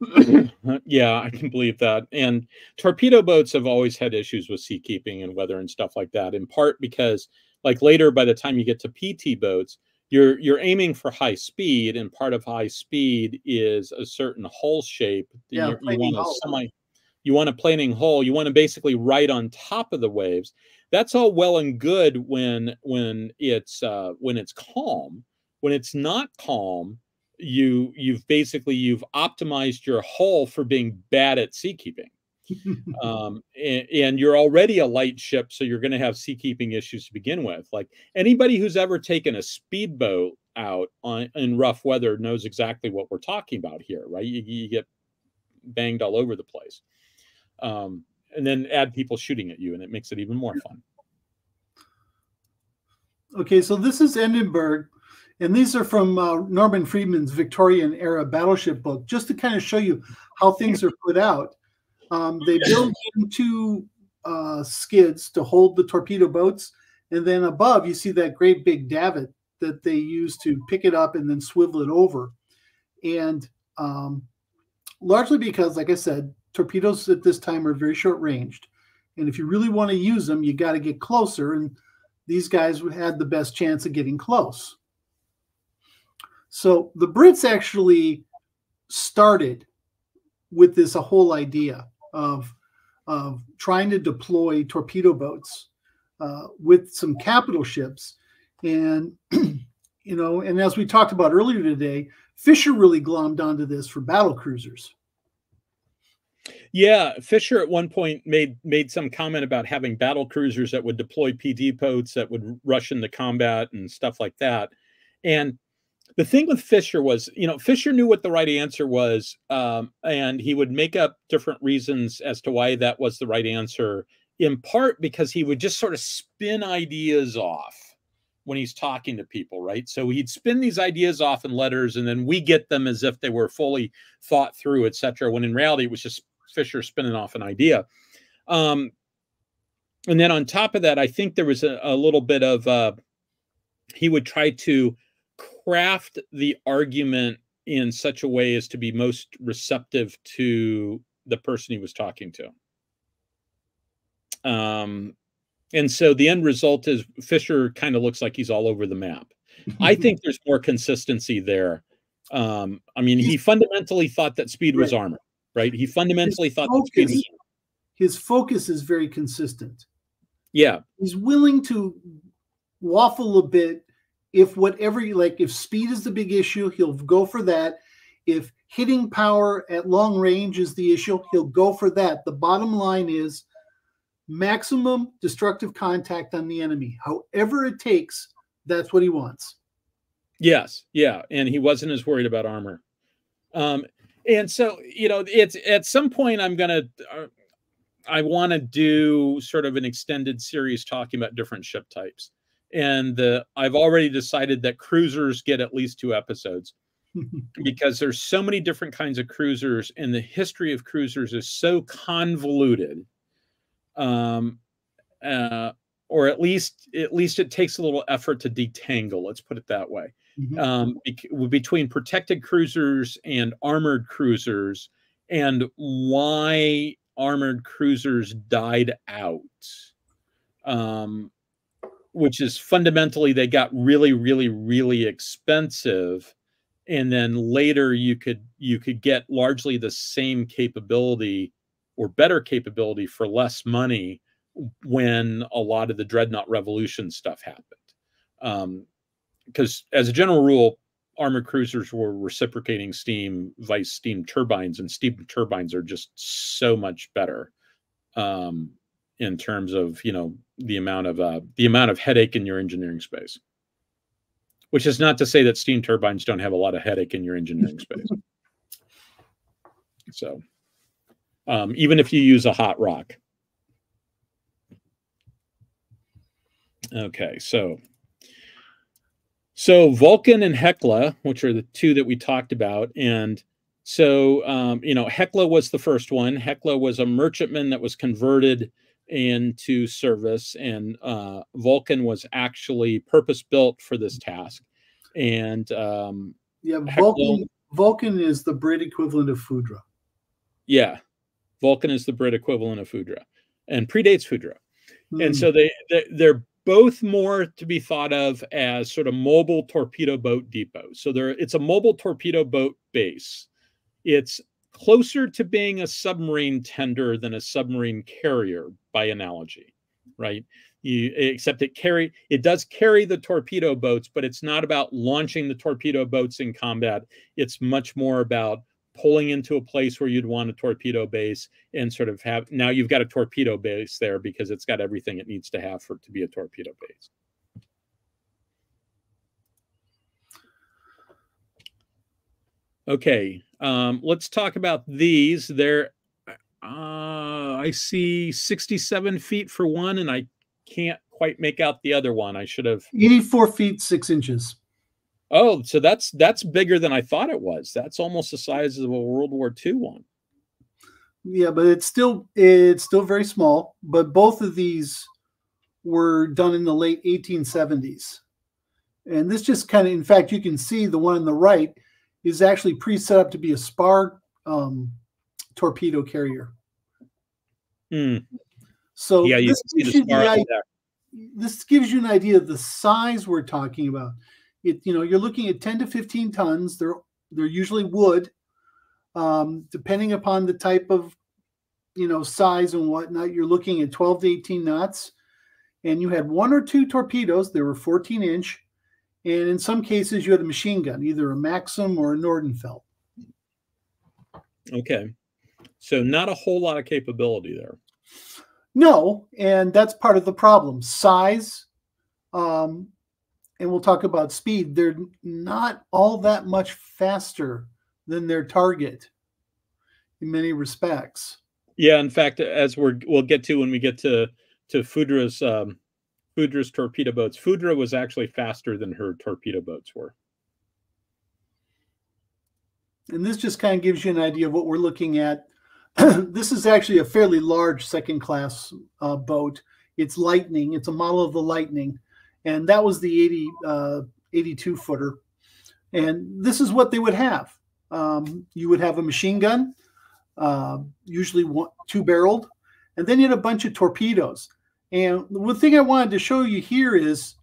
yeah, I can believe that. And torpedo boats have always had issues with seakeeping and weather and stuff like that, in part because, like later, by the time you get to PT boats, you're you're aiming for high speed, and part of high speed is a certain hull shape. Yeah, you want a semi, you want a planing hull. You want to basically ride on top of the waves. That's all well and good when when it's uh, when it's calm. When it's not calm, you you've basically you've optimized your hull for being bad at seakeeping um, and, and, you're already a light ship so you're going to have seakeeping issues to begin with. Like anybody who's ever taken a speedboat out on in rough weather knows exactly what we're talking about here right? You, you get banged all over the place. Um, and then add people shooting at you and it makes it even more fun. Okay so this is Edinburgh and these are from uh, Norman Friedman's Victorian era battleship book, just to kind of show you how things are put out. Um, they build two uh, skids to hold the torpedo boats. And then above, you see that great big davit that they use to pick it up and then swivel it over. And um, largely because, like I said, torpedoes at this time are very short ranged. And if you really want to use them, you got to get closer. And these guys had the best chance of getting close. So the Brits actually started with this a whole idea of, of trying to deploy torpedo boats uh, with some capital ships. And, you know, and as we talked about earlier today, Fisher really glommed onto this for battle cruisers. Yeah, Fisher at one point made made some comment about having battle cruisers that would deploy PT boats that would rush into combat and stuff like that. And the thing with Fisher was, you know, Fisher knew what the right answer was, um, and he would make up different reasons as to why that was the right answer. In part because he would just sort of spin ideas off when he's talking to people, right? So he'd spin these ideas off in letters, and then we get them as if they were fully thought through, etc. When in reality, it was just Fisher spinning off an idea. Um, and then on top of that, I think there was a, a little bit of uh, he would try to craft the argument in such a way as to be most receptive to the person he was talking to. Um, and so the end result is Fisher kind of looks like he's all over the map. I think there's more consistency there. Um, I mean, he fundamentally thought that speed was armor, right? He fundamentally his thought focus, that speed was his focus is very consistent. yeah, He's willing to waffle a bit if whatever you like, if speed is the big issue, he'll go for that. If hitting power at long range is the issue, he'll go for that. The bottom line is maximum destructive contact on the enemy. However it takes, that's what he wants. Yes, yeah, and he wasn't as worried about armor. Um, and so you know, it's at some point I'm gonna, uh, I want to do sort of an extended series talking about different ship types, and the I've already decided that cruisers get at least two episodes because there's so many different kinds of cruisers, and the history of cruisers is so convoluted. Um, uh, or at least at least it takes a little effort to detangle. Let's put it that way Mhm. um, between protected cruisers and armored cruisers, and why armored cruisers died out. Um, which is fundamentally they got really, really, really expensive, and then later you could you could get largely the same capability or better capability for less money when a lot of the dreadnought revolution stuff happened. Um, because as a general rule, armored cruisers were reciprocating steam vice steam turbines, and steam turbines are just so much better um, in terms of you know the amount of uh, the amount of headache in your engineering space. Which is not to say that steam turbines don't have a lot of headache in your engineering space. So, um, even if you use a hot rock. Okay, so so Vulcan and Hecla, which are the two that we talked about, and so um, you know Hecla was the first one. Hecla was a merchantman that was converted into service, and uh, Vulcan was actually purpose built for this task. And um, Yeah, Vulcan, Vulcan is the Brit equivalent of Foudre. yeah, Vulcan is the Brit equivalent of Foudre, and predates Foudre. Hmm. and so they, they they're both more to be thought of as sort of mobile torpedo boat depots so there it's a mobile torpedo boat base it's closer to being a submarine tender than a submarine carrier by analogy right? You except it carry it does carry the torpedo boats but it's not about launching the torpedo boats in combat. It's much more about pulling into a place where you'd want a torpedo base and sort of have now you've got a torpedo base there because it's got everything it needs to have for to be a torpedo base. Okay, um, let's talk about these. They're uh, I see 67 feet for one, and I can't quite make out the other one. I should have 84 feet, six inches. Oh, so that's that's bigger than I thought it was. That's almost the size of a World War II one. Yeah, but it's still it's still very small. But both of these were done in the late 1870s, and this just kind of, in fact, you can see the one on the right is actually pre-set up to be a spar um, torpedo carrier. Hmm. So Yeah, this gives the you the spar i- on there. this gives you an idea of the size we're talking about. It you know you're looking at 10 to 15 tons. They're they're usually wood, um, depending upon the type of you know size and whatnot. You're looking at 12 to 18 knots, and you had one or two torpedoes. They were 14 inch, and in some cases you had a machine gun, either a Maxim or a Nordenfelt. Okay, so not a whole lot of capability there. No, and that's part of the problem. Size, um, and we'll talk about speed. They're not all that much faster than their target in many respects. Yeah, in fact, as we're we'll get to when we get to to Foudre's um, Foudre's torpedo boats, Fudra was actually faster than her torpedo boats were. And this just kind of gives you an idea of what we're looking at. this is actually a fairly large second class uh, boat. It's Lightning. It's a model of the Lightning, and that was the 80 uh, 82 footer. And this is what they would have. Um, you would have a machine gun, uh, usually one, two barreled, and then you had a bunch of torpedoes. And the one thing I wanted to show you here is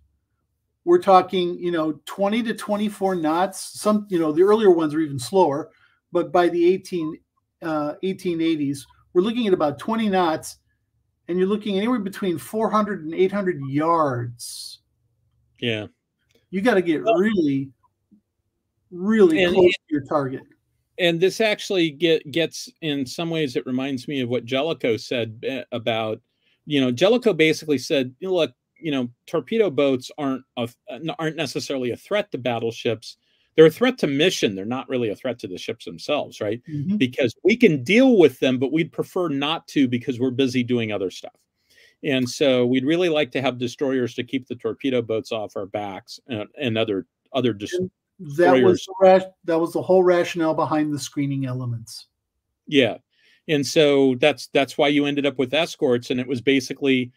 we're talking, you know, 20 to 24 knots. Some, you know, the earlier ones are even slower, but by the 18, uh, 1880s, we're looking at about 20 knots, and you're looking anywhere between 400 and 800 yards. Yeah. You got to get really, really And- close to your target. and this actually get gets in some ways it reminds me of what Jellicoe said eh, about you know Jellicoe basically said look you know torpedo boats aren't a, aren't necessarily a threat to battleships. They're a threat to mission. They're not really a threat to the ships themselves right? Mhm. because we can deal with them but we'd prefer not to because we're busy doing other stuff. And so we'd really like to have destroyers to keep the torpedo boats off our backs and, and other other dis- That was that was the whole rationale behind the screening elements. Yeah, and so that's that's why you ended up with escorts, and it was basically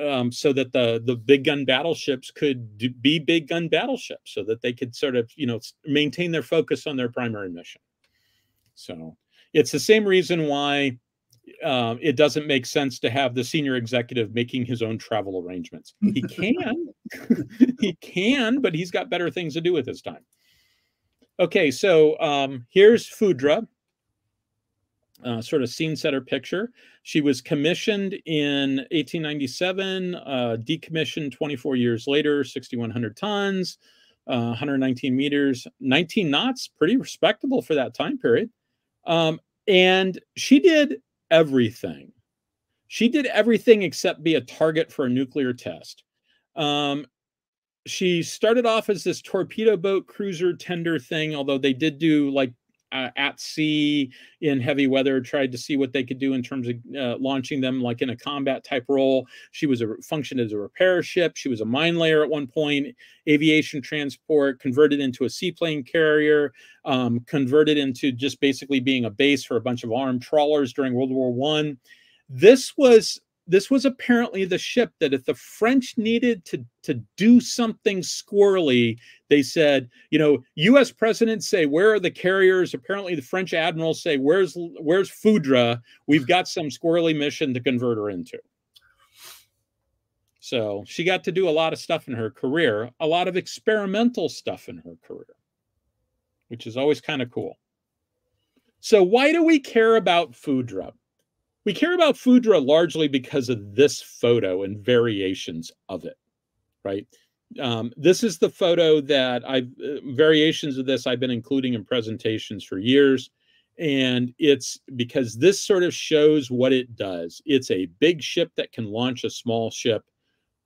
um, so that the the big gun battleships could do, be big gun battleships, so that they could sort of you know maintain their focus on their primary mission. So it's the same reason why um, it doesn't make sense to have the senior executive making his own travel arrangements. He can, he can, but he's got better things to do with his time. Okay, so um, here's Foudre uh, sort of scene setter picture. She was commissioned in 1897, uh, decommissioned 24 years later, 6,100 tons, uh, 119 meters, 19 knots, pretty respectable for that time period. Um, and she did everything. She did everything except be a target for a nuclear test. Um, she started off as this torpedo boat cruiser tender thing, although they did do like uh, at sea in heavy weather, tried to see what they could do in terms of uh, launching them like in a combat type role. She was a functioned as a repair ship. She was a mine layer at one point, aviation transport, converted into a seaplane carrier, um, converted into just basically being a base for a bunch of armed trawlers during World War One. This was this was apparently the ship that if the French needed to to do something squirrely, they said, you know, U.S. presidents say, "Where are the carriers?" Apparently, the French admirals say, "Where's where's Foudre? We've got some squirrely mission to convert her into." So she got to do a lot of stuff in her career, a lot of experimental stuff in her career, which is always kind of cool. So why do we care about Foudre? We care about Foudre largely because of this photo and variations of it, right? Um, this is the photo that I've uh, variations of this I've been including in presentations for years. And it's because this sort of shows what it does. It's a big ship that can launch a small ship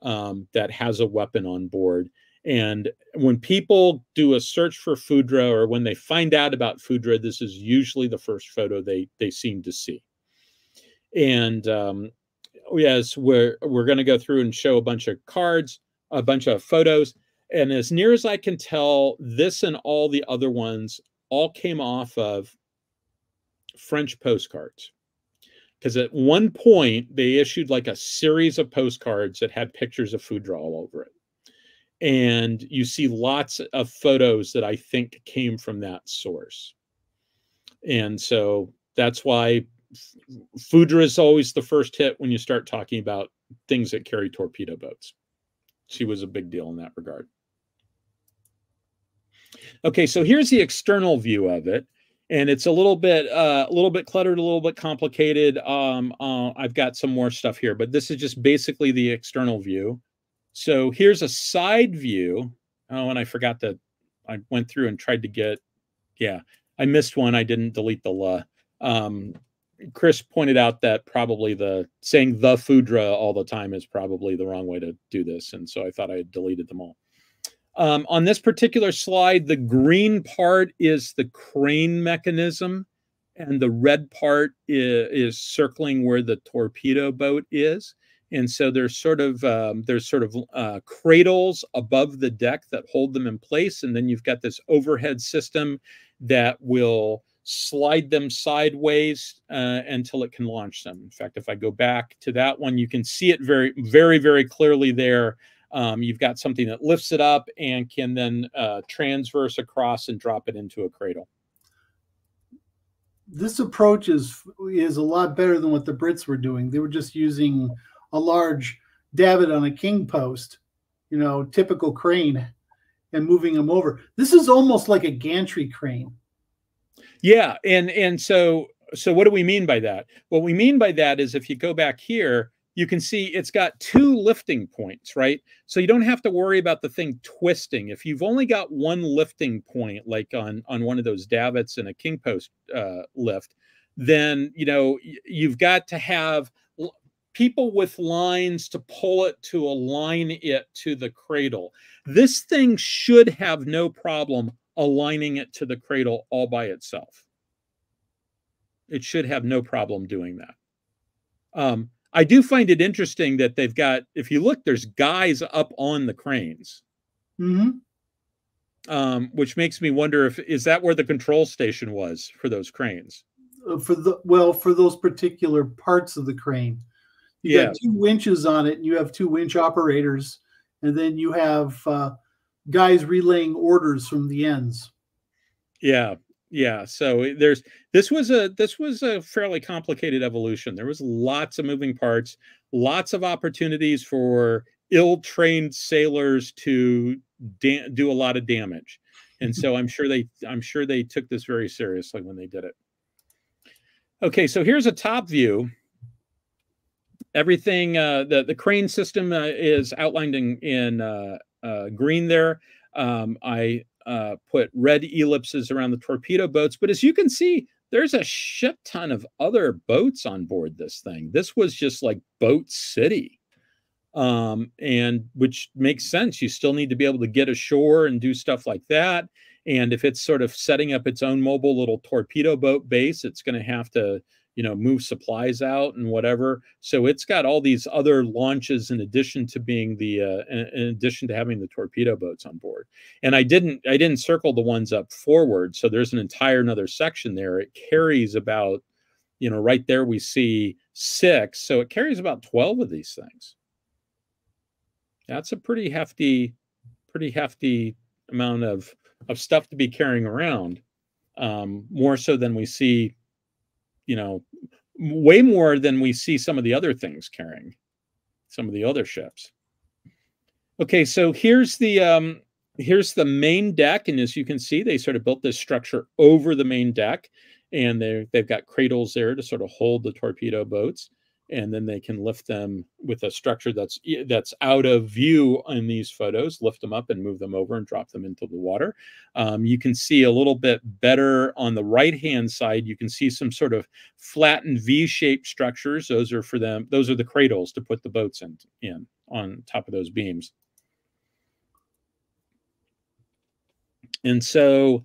um, that has a weapon on board. And when people do a search for Foudre or when they find out about Foudre, this is usually the first photo they they seem to see. And um, yes, we're we're going to go through and show a bunch of cards, a bunch of photos, and as near as I can tell, this and all the other ones all came off of French postcards. Because at one point they issued like a series of postcards that had pictures of Foudre all over it. And you see lots of photos that I think came from that source. And so that's why Foudre is always the first hit when you start talking about things that carry torpedo boats. She was a big deal in that regard. Okay, so here's the external view of it, and it's a little bit uh, a little bit cluttered, a little bit complicated. Um, uh, I've got some more stuff here, but this is just basically the external view. So here's a side view. Oh, and I forgot that I went through and tried to get. Yeah, I missed one. I didn't delete the la. Um, Chris pointed out that probably the saying the Foudre all the time is probably the wrong way to do this, and so I thought I had deleted them all. Um, on this particular slide, the green part is the crane mechanism, and the red part is, is circling where the torpedo boat is. And so there's sort of um, there's sort of uh, cradles above the deck that hold them in place, and then you've got this overhead system that will slide them sideways uh, until it can launch them. In fact, if I go back to that one, you can see it very, very, very clearly there. Um, you've got something that lifts it up and can then uh, transverse across and drop it into a cradle. This approach is is a lot better than what the Brits were doing. They were just using a large davit on a king post, you know, typical crane, and moving them over. This is almost like a gantry crane. Yeah, and and so so what do we mean by that? What we mean by that is if you go back here, you can see it's got two lifting points, right? So you don't have to worry about the thing twisting. If you've only got one lifting point, like on on one of those davits in a king post uh, lift, then you know you've got to have people with lines to pull it to align it to the cradle. This thing should have no problem aligning it to the cradle all by itself. It should have no problem doing that. Um, I do find it interesting that they've got, if you look, there's guys up on the cranes. Mm-hmm. Um, which makes me wonder if is that where the control station was for those cranes? Uh, for the well, for those particular parts of the crane, you Yeah. got two winches on it, and you have two winch operators, and then you have uh, guys relaying orders from the ends. Yeah, yeah. So there's this was a this was a fairly complicated evolution. There was lots of moving parts, lots of opportunities for ill-trained sailors to da- do a lot of damage, and so I'm sure they I'm sure they took this very seriously when they did it. Okay, so here's a top view. Everything uh, the the crane system uh, is outlined in in uh, uh, green there. Um, I uh, put red ellipses around the torpedo boats. But as you can see, there's a shit ton of other boats on board this thing. This was just like boat city. Um, and which makes sense. You still need to be able to get ashore and do stuff like that. And if it's sort of setting up its own mobile little torpedo boat base, it's going to have to, you know, move supplies out and whatever. So it's got all these other launches in addition to being the, uh, in, addition to having the torpedo boats on board. And i didn't i didn't circle the ones up forward. So there's an entire another section there. It carries about you know right there we see six. So it carries about 12 of these things. That's a pretty hefty pretty hefty amount of of stuff to be carrying around um more so than we see you know way more than we see some of the other things carrying some of the other ships. Okay so here's the um here's the main deck and as you can see they sort of built this structure over the main deck and they they've got cradles there to sort of hold the torpedo boats and then they can lift them with a structure that's that's out of view in these photos lift them up and move them over and drop them into the water. Um, you can see a little bit better on the right hand side you can see some sort of flattened v-shaped structures. Those are for them those are the cradles to put the boats in in on top of those beams. And so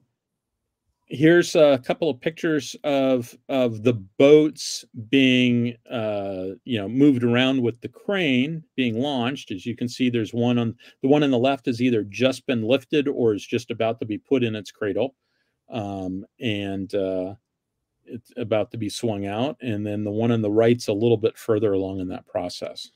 here's a couple of pictures of of the boats being uh you know moved around with the crane being launched. As you can see there's one on the one on the left has either just been lifted or is just about to be put in its cradle. Um and uh it's about to be swung out. And then the one on the right's a little bit further along in that process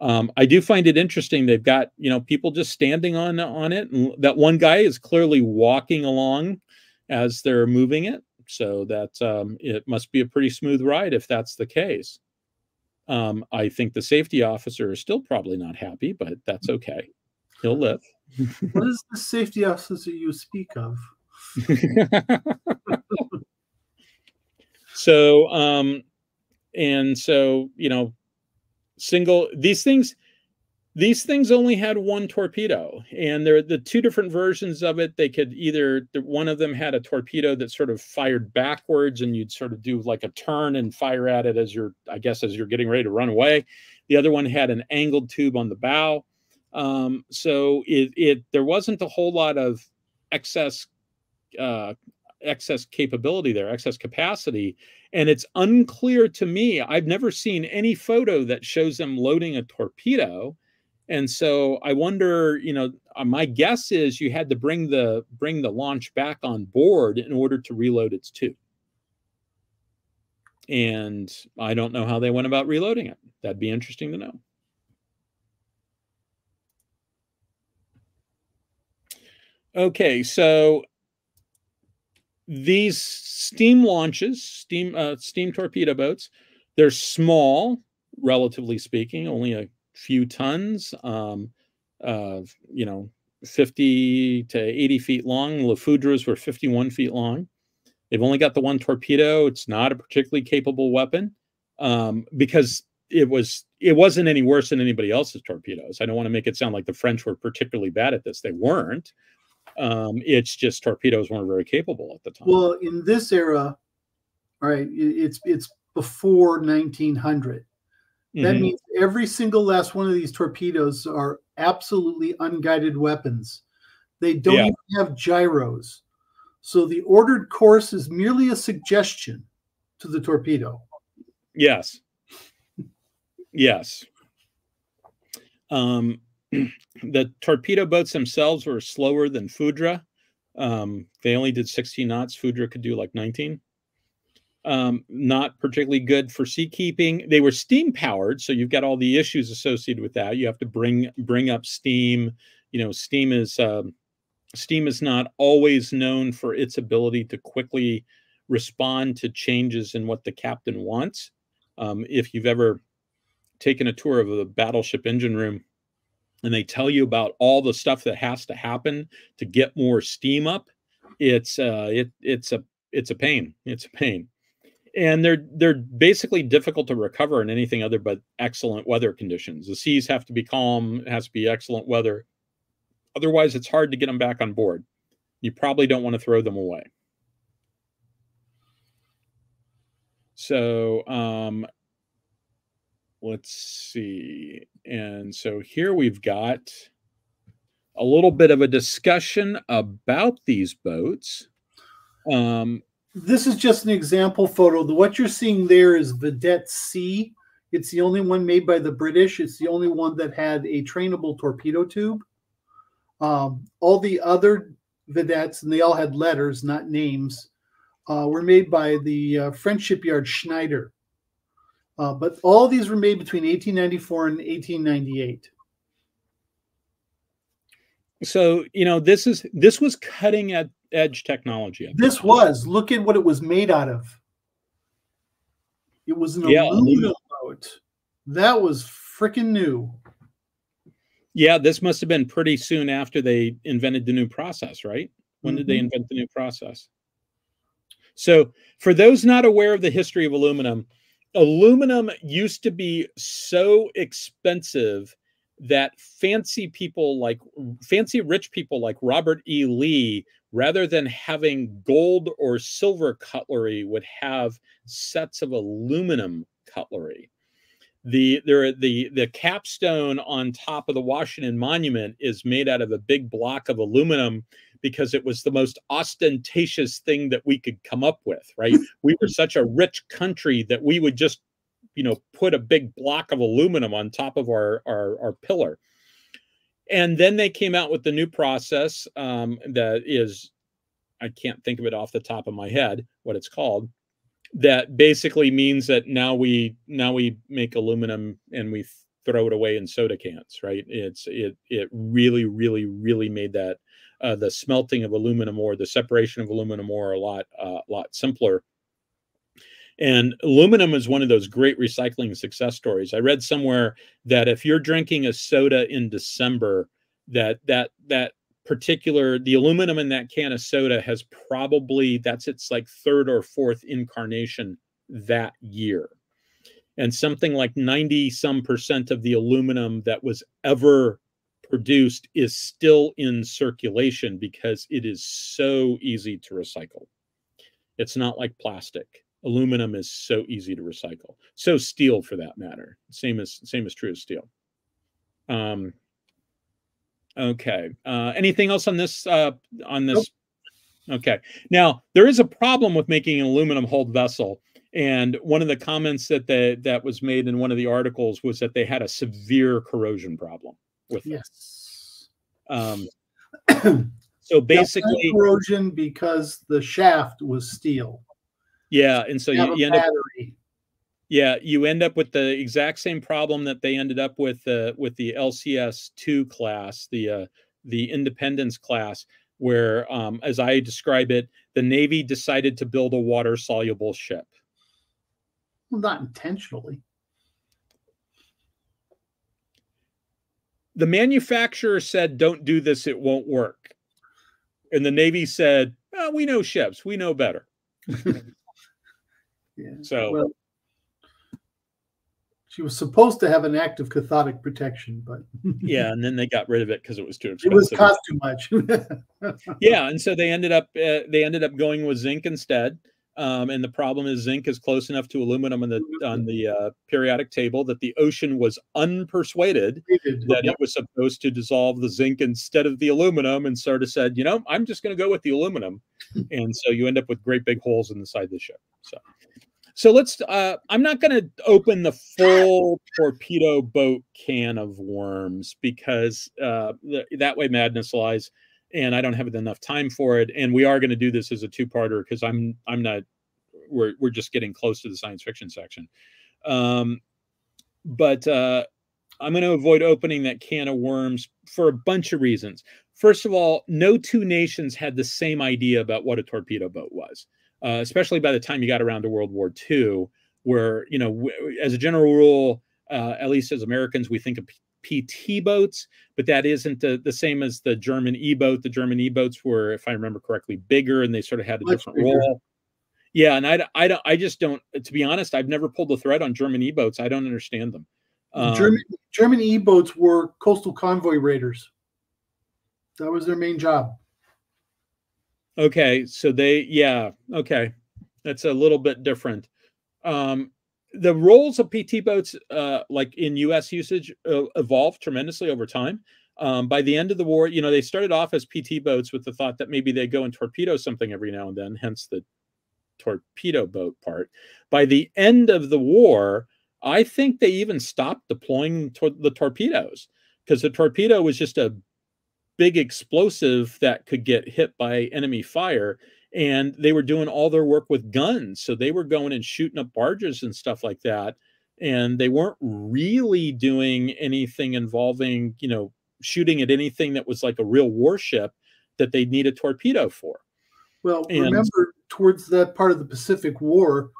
um, I do find it interesting. They've got you know people just standing on on it, and that one guy is clearly walking along as they're moving it. So that um, it must be a pretty smooth ride if that's the case. Um, I think the safety officer is still probably not happy, but that's okay. He'll live. What is the safety officer you speak of? so um and so you know single these things these things only had one torpedo and they're the two different versions of it they could either the, one of them had a torpedo that sort of fired backwards and you'd sort of do like a turn and fire at it as you're i guess as you're getting ready to run away the other one had an angled tube on the bow um, so it, it there wasn't a whole lot of excess uh, excess capability there, excess capacity. And it's unclear to me. I've never seen any photo that shows them loading a torpedo. And so I wonder, you know, uh, my guess is you had to bring the bring the launch back on board in order to reload its tube. And I don't know how they went about reloading it. That'd be interesting to know. Okay, so these steam launches, steam uh, steam torpedo boats, they're small, relatively speaking, only a few tons. Um, uh, you know, 50 to 80 feet long. Lafudras were 51 feet long. They've only got the one torpedo. It's not a particularly capable weapon um, because it was it wasn't any worse than anybody else's torpedoes. I don't want to make it sound like the French were particularly bad at this. They weren't. Um, it's just torpedoes weren't very capable at the time. Well, in this era, right? It's it's before 1900. That mm-hmm. means every single last one of these torpedoes are absolutely unguided weapons. They don't yeah. even have gyros. So the ordered course is merely a suggestion to the torpedo. Yes. Yes. Um, the torpedo boats themselves were slower than Foudre. Um, they only did 16 knots. Foudre could do like 19. Um, not particularly good for sea keeping. They were steam powered, so you've got all the issues associated with that. You have to bring bring up steam. You know, steam is um, steam is not always known for its ability to quickly respond to changes in what the captain wants. Um, if you've ever taken a tour of a battleship engine room and they tell you about all the stuff that has to happen to get more steam up, it's uh, it it's a it's a pain. It's a pain. And they're they're basically difficult to recover in anything other but excellent weather conditions. The seas have to be calm, it has to be excellent weather. Otherwise, it's hard to get them back on board. You probably don't want to throw them away. So um, let's see. And so here we've got a little bit of a discussion about these boats. Um, this is just an example photo. What you're seeing there is Vedette C. It's the only one made by the British. It's the only one that had a trainable torpedo tube. Um, all the other vedettes, and they all had letters, not names, uh, were made by the uh, French shipyard Schneider. Uh, but all these were made between 1894 and 1898. So you know this is this was cutting edge technology. This was. Look at what it was made out of. It was an yeah, aluminum boat. That was freaking new. Yeah, this must have been pretty soon after they invented the new process, right? When mm-hmm. did they mm-hmm. invent the new process? So, for those not aware of the history of aluminum, aluminum used to be so expensive that fancy people like fancy rich people like Robert E. Lee, rather than having gold or silver cutlery, would have sets of aluminum cutlery the there the the capstone on top of the Washington Monument is made out of a big block of aluminum because it was the most ostentatious thing that we could come up with right? We were such a rich country that we would just you know put a big block of aluminum on top of our our, our pillar. And then they came out with the new process um, that is i can't think of it off the top of my head what it's called that basically means that now we now we make aluminum and we throw it away in soda cans right? It's it it really really really made that uh, the smelting of aluminum ore the separation of aluminum ore a lot uh, lot simpler. And aluminum is one of those great recycling success stories. I read somewhere that if you're drinking a soda in december that that that particular the aluminum in that can of soda has probably that's its like third or fourth incarnation that year. And something like 90 some percent of the aluminum that was ever produced is still in circulation because it is so easy to recycle it's not like plastic aluminum is so easy to recycle so steel for that matter same as same as true as steel um Okay. Uh, anything else on this? Uh, on this? Nope. Okay. Now there is a problem with making an aluminum hulled vessel, and one of the comments that the, that was made in one of the articles was that they had a severe corrosion problem with yes. Um, so basically, corrosion because the shaft was steel. Yeah, and so you, you end battery. up yeah, you end up with the exact same problem that they ended up with uh, with the LCS two class, the uh, the Independence class, where, um, as I describe it, the Navy decided to build a water soluble ship. Well, not intentionally. The manufacturer said, "Don't do this; it won't work," and the Navy said, oh, "We know ships; we know better." yeah. So Well, she was supposed to have an active cathodic protection, but yeah, and then they got rid of it because it was too expensive. it was cost too much. yeah, and so they ended up uh, they ended up going with zinc instead. Um, and the problem is zinc is close enough to aluminum on the on the uh, periodic table that the ocean was unpersuaded that it was supposed to dissolve the zinc instead of the aluminum, and sort of said, you know, I'm just going to go with the aluminum, and so you end up with great big holes in the side of the ship. So, so let's. Uh, I'm not going to open the full torpedo boat can of worms because uh, th- that way madness lies and I don't have enough time for it. And we are going to do this as a two-parter because I'm I'm not we're we're just getting close to the science fiction section. Um, but uh, I'm going to avoid opening that can of worms for a bunch of reasons. First of all, no two nations had the same idea about what a torpedo boat was, uh, especially by the time you got around to World War II, where you know, w- as a general rule, uh, at least as Americans, we think of PT boats, but that isn't the, the same as the German E boat. The German E boats were, if I remember correctly, bigger and they sort of had a Much different bigger. role. Yeah, and I, I don't, I just don't. To be honest, I've never pulled the thread on German E boats. I don't understand them. Um, German German E boats were coastal convoy raiders. That was their main job. Okay, so they, yeah, okay, that's a little bit different. Um, the roles of PT boats, uh, like in U.S. usage, uh, evolved tremendously over time. Um, by the end of the war, you know, they started off as PT boats with the thought that maybe they go and torpedo something every now and then, hence the torpedo boat part. By the end of the war, I think they even stopped deploying tor- the torpedoes because the torpedo was just a big explosive that could get hit by enemy fire and they were doing all their work with guns so they were going and shooting up barges and stuff like that and they weren't really doing anything involving you know shooting at anything that was like a real warship that they'd need a torpedo for Well, And- remember towards that part of the Pacific War,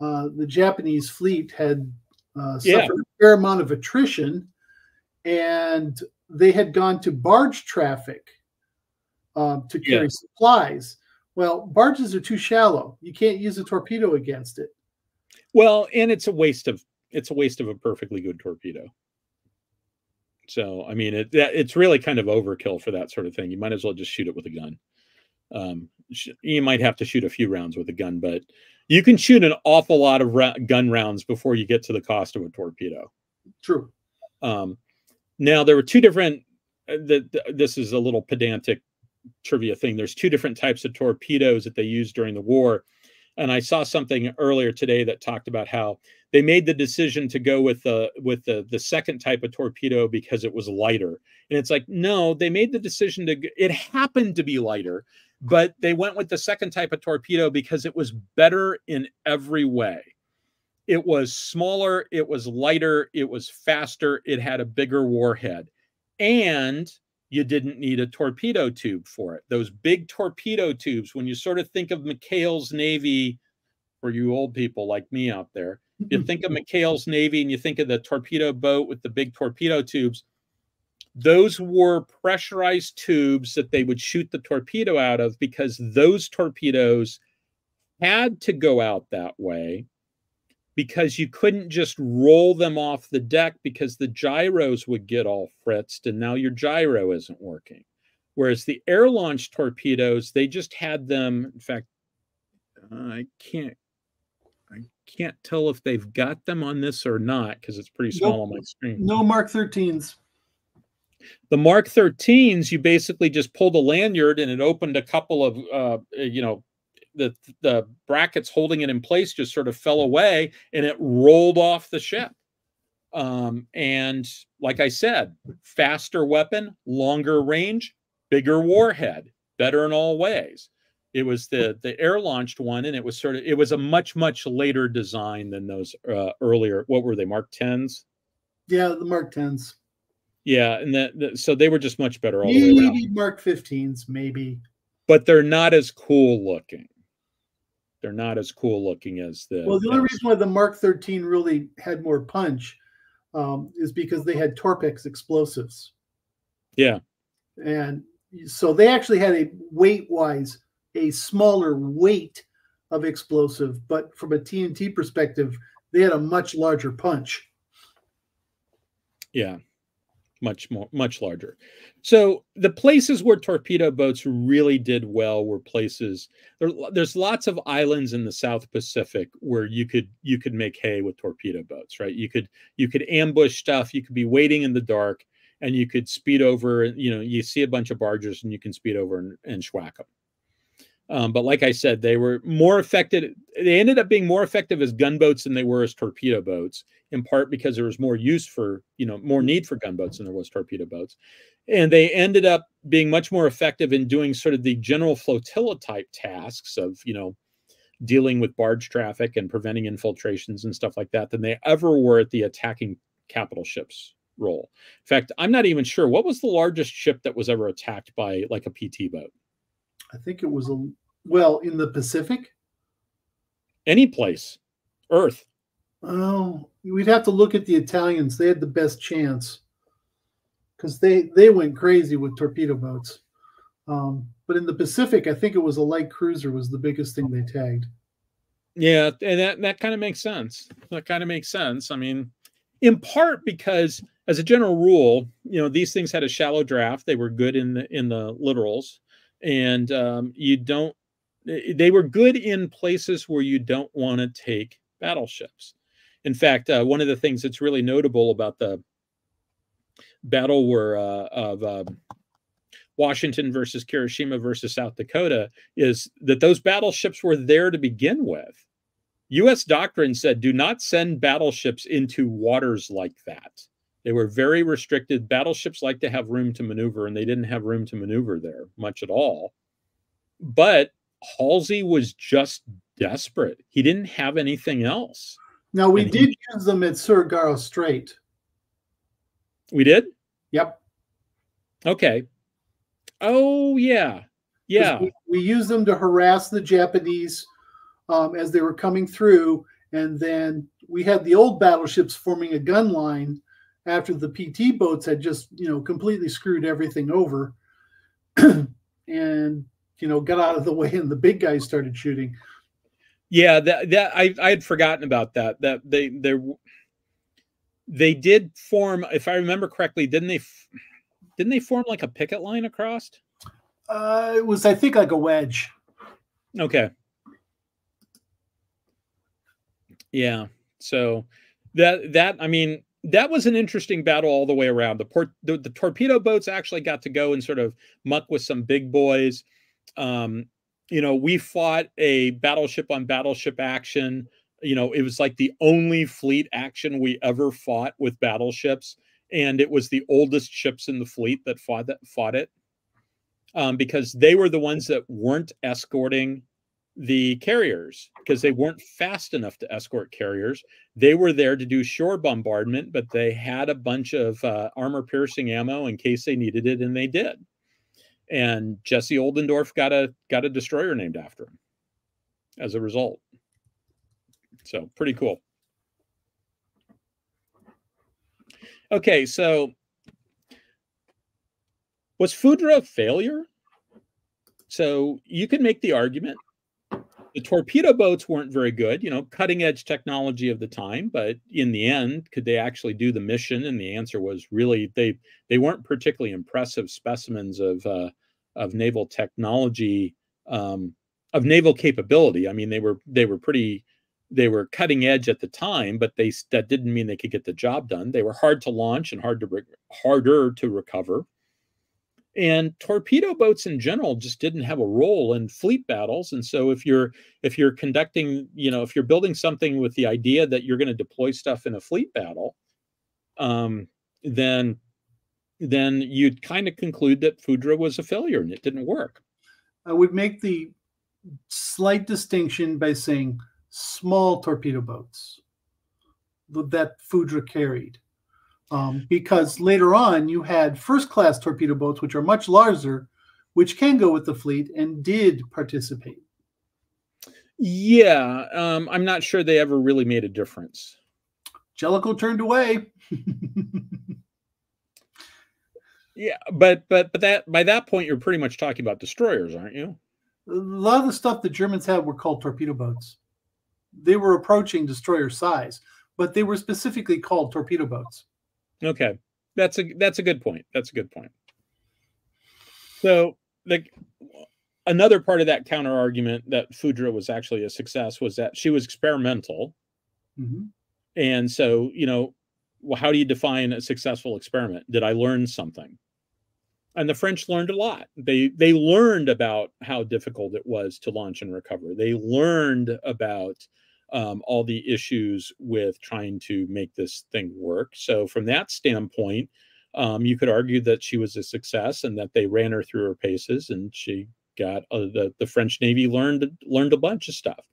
uh, the Japanese fleet had uh, Yeah. suffered a fair amount of attrition, and they had gone to barge traffic um, to carry Yeah. supplies. Well, barges are too shallow. You can't use a torpedo against it. well and it's a waste of it's a waste of a perfectly good torpedo so i mean it it's really kind of overkill for that sort of thing you might as well just shoot it with a gun um, sh- you might have to shoot a few rounds with a gun but you can shoot an awful lot of ra- gun rounds before you get to the cost of a torpedo True. Um, now there were two different. Uh, the, the- this is a little pedantic trivia thing. There's two different types of torpedoes that they used during the war, and I saw something earlier today that talked about how they made the decision to go with the with the the second type of torpedo because it was lighter. And it's like no, they made the decision to. It happened to be lighter, but they went with the second type of torpedo because it was better in every way it was smaller, it was lighter, it was faster, it had a bigger warhead, and you didn't need a torpedo tube for it. Those big torpedo tubes, when you sort of think of McHale's Navy, for you old people like me out there, you think of McHale's Navy and you think of the torpedo boat with the big torpedo tubes, those were pressurized tubes that they would shoot the torpedo out of because those torpedoes had to go out that way because you couldn't just roll them off the deck because the gyros would get all fritzed and now your gyro isn't working. Whereas the air launched torpedoes, they just had them. In fact, I can't. I can't tell if they've got them on this or not because it's pretty small on my screen. No Mark 13s. The Mark 13s, you basically just pulled a lanyard and it opened a couple of, uh, you know, the the brackets holding it in place just sort of fell away and it rolled off the ship. Um, and like I said, faster weapon, longer range, bigger warhead, better in all ways. It was the the air launched one, and it was sort of it was a much much later design than those uh, earlier. What were they? Mark tens. Yeah, the Mark 10s. Yeah, and that the, so they were just much better all the way around. Maybe Mark 15s, maybe. But they're not as cool looking. They're not as cool looking as the. Well, the only as- reason why the Mark 13 really had more punch um, is because they had Torpex explosives. Yeah. And so they actually had a weight wise, a smaller weight of explosive, but from a TNT perspective, they had a much larger punch. Yeah, much more, much larger. So the places where torpedo boats really did well were places there, there's lots of islands in the South Pacific where you could you could make hay with torpedo boats, right? You could you could ambush stuff, you could be waiting in the dark, and you could speed over. You know, you see a bunch of barges and you can speed over and, and schwack them. Um, but like I said, they were more effective. They ended up being more effective as gunboats than they were as torpedo boats, in part because there was more use for, you know, more need for gunboats than there was torpedo boats. And they ended up being much more effective in doing sort of the general flotilla type tasks of, you know, dealing with barge traffic and preventing infiltrations and stuff like that than they ever were at the attacking capital ships role. In fact, I'm not even sure what was the largest ship that was ever attacked by like a PT boat. I think it was a well in the Pacific. Any place, Earth. Oh, we'd have to look at the Italians. They had the best chance because they they went crazy with torpedo boats. Um, but in the Pacific, I think it was a light cruiser was the biggest thing they tagged. Yeah, and that that kind of makes sense. That kind of makes sense. I mean, in part because as a general rule, you know, these things had a shallow draft. They were good in the in the littorals and um, you don't they were good in places where you don't want to take battleships in fact uh, one of the things that's really notable about the battle war uh, of uh, washington versus Kirishima versus south dakota is that those battleships were there to begin with u.s doctrine said do not send battleships into waters like that they were very restricted. Battleships like to have room to maneuver, and they didn't have room to maneuver there much at all. But Halsey was just desperate. He didn't have anything else. Now we and did he, use them at Surigao Strait. We did. Yep. Okay. Oh yeah, yeah. We, we, used them to harass the Japanese um, as they were coming through, and then we had the old battleships forming a gun line after the PT boats had just you know completely screwed everything over, and you know got out of the way, and the big guys started shooting. Yeah, that that I I had forgotten about that. That they they they did form, if I remember correctly, didn't they? Didn't they form like a picket line across? Uh, it was, I think, like a wedge. Okay. Yeah. So that that I mean, that was an interesting battle all the way around. The, port, the, the torpedo boats actually got to go and sort of muck with some big boys. Um, you know, we fought a battleship on battleship action. You know, it was like the only fleet action we ever fought with battleships, and it was the oldest ships in the fleet that fought that fought it, um, because they were the ones that weren't escorting the carriers because they weren't fast enough to escort carriers. They were there to do shore bombardment, but they had a bunch of uh, armor piercing ammo in case they needed it, and they did. And Jesse Oldendorf got a got a destroyer named after him as a result. So pretty cool. Okay, so was Foudre a failure? So you can make the argument the torpedo boats weren't very good, you know, cutting edge technology of the time, but in the end, could they actually do the mission? And the answer was really they they weren't particularly impressive specimens of uh, of naval technology, um, of naval capability. I mean, they were they were pretty they were cutting edge at the time, but they that didn't mean they could get the job done. They were hard to launch and hard to harder to recover. And torpedo boats in general just didn't have a role in fleet battles. And so if you're if you're conducting, you know, if you're building something with the idea that you're going to deploy stuff in a fleet battle, um, then then you'd kind of conclude that Foudre was a failure and it didn't work. I would make the slight distinction by saying small torpedo boats that Foudre carried um, because later on you had first class torpedo boats, which are much larger, which can go with the fleet and did participate. Yeah, um, I'm not sure they ever really made a difference. Jellicoe turned away. yeah, but but but that by that point you're pretty much talking about destroyers, aren't you? A lot of the stuff the Germans had were called torpedo boats. They were approaching destroyer size, but they were specifically called torpedo boats. Okay, that's a that's a good point. That's a good point. So, like another part of that counter argument that Foudre was actually a success was that she was experimental, mm-hmm. and so you know, well, how do you define a successful experiment? Did I learn something? and the French learned a lot. They they learned about how difficult it was to launch and recover. They learned about um, all the issues with trying to make this thing work. So from that standpoint, um, you could argue that she was a success and that they ran her through her paces, and she got uh, the the French Navy learned learned a bunch of stuff.